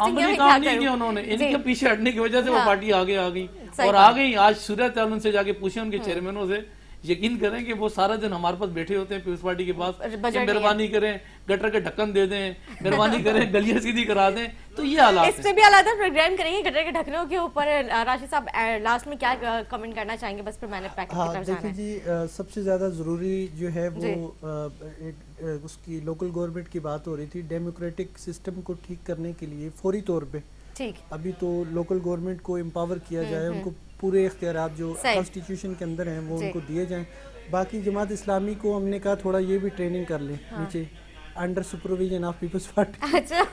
अमली काम नहीं किया उन्होंने। इनके पीछे हटने की वजह से वो हाँ। पार्टी आगे आ गई। और आ गई आज सूरत से जाके पूछे उनके चेयरमैनों से यकीन करें कि वो सारा दिन हमारे पास बैठे होते हैं पीपल्स पार्टी के पास। मेहरबानी करें गटर के ढक्कन दे दें मेहरबानी करें गलियाँ सीधी करा दें तो ये हालात इस पे भी अलग प्रोग्राम करेंगे गटर के ढकनों के ऊपर। राशिद साहब लास्ट में क्या कमेंट करना चाहेंगे? बस फिर मैंने पैकेट की हाँ तरफ़ जाना देखिए है। जी सबसे ज़्यादा ज़रूरी जो है वो एक, उसकी लोकल गवर्नमेंट की बात हो रही थी डेमोक्रेटिक सिस्टम को ठीक करने के लिए फौरी तौर पर ठीक। अभी तो लोकल गवर्नमेंट को एम्पावर किया जाए उनको पूरे इख्तियार जो कॉन्स्टिट्यूशन के अंदर हैं वो उनको दिए जाएँ। बाकी जमात इस्लामी को हमने कहा थोड़ा ये भी ट्रेनिंग कर लें हाँ। नीचे under supervision of Peoples Party अच्छा।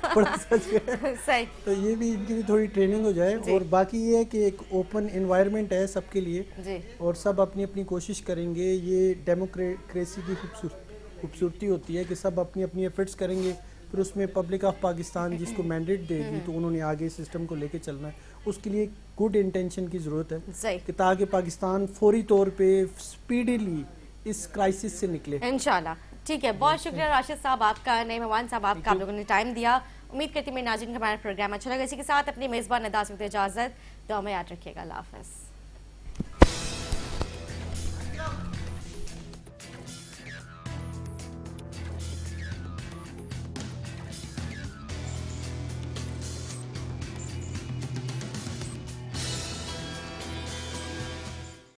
सही। तो ये भी इनकी भी थोड़ी ट्रेनिंग हो जाए। और बाकी ये है कि एक ओपन इन्वायरमेंट है सबके लिए। जी। और सब अपनी अपनी कोशिश करेंगे ये डेमोक्रेसी की खूबसूरती होती है कि सब अपनी अपनी एफर्ट्स करेंगे। फिर उसमें पब्लिक ऑफ़ पाकिस्तान जिसको मैंडेट देगी तो उन्होंने आगे सिस्टम को लेके चलना है। उसके लिए गुड इंटेंशन की ज़रूरत है कि ताकि पाकिस्तान फौरी तौर पे स्पीडीली इस क्राइसिस से निकले। इंशाल्लाह। ठीक है बहुत शुक्रिया राशिद साहब आपका नए मेहमान साहब आपका आप लोगों ने टाइम दिया। उम्मीद करती हूँ मेरे नाजिन का हमारा प्रोग्राम अच्छा लगा। इसी के साथ अपनी मेज़बान अदा से इजाज़त। तो हमें याद रखिएगा। अल्लाह हाफ़िज़।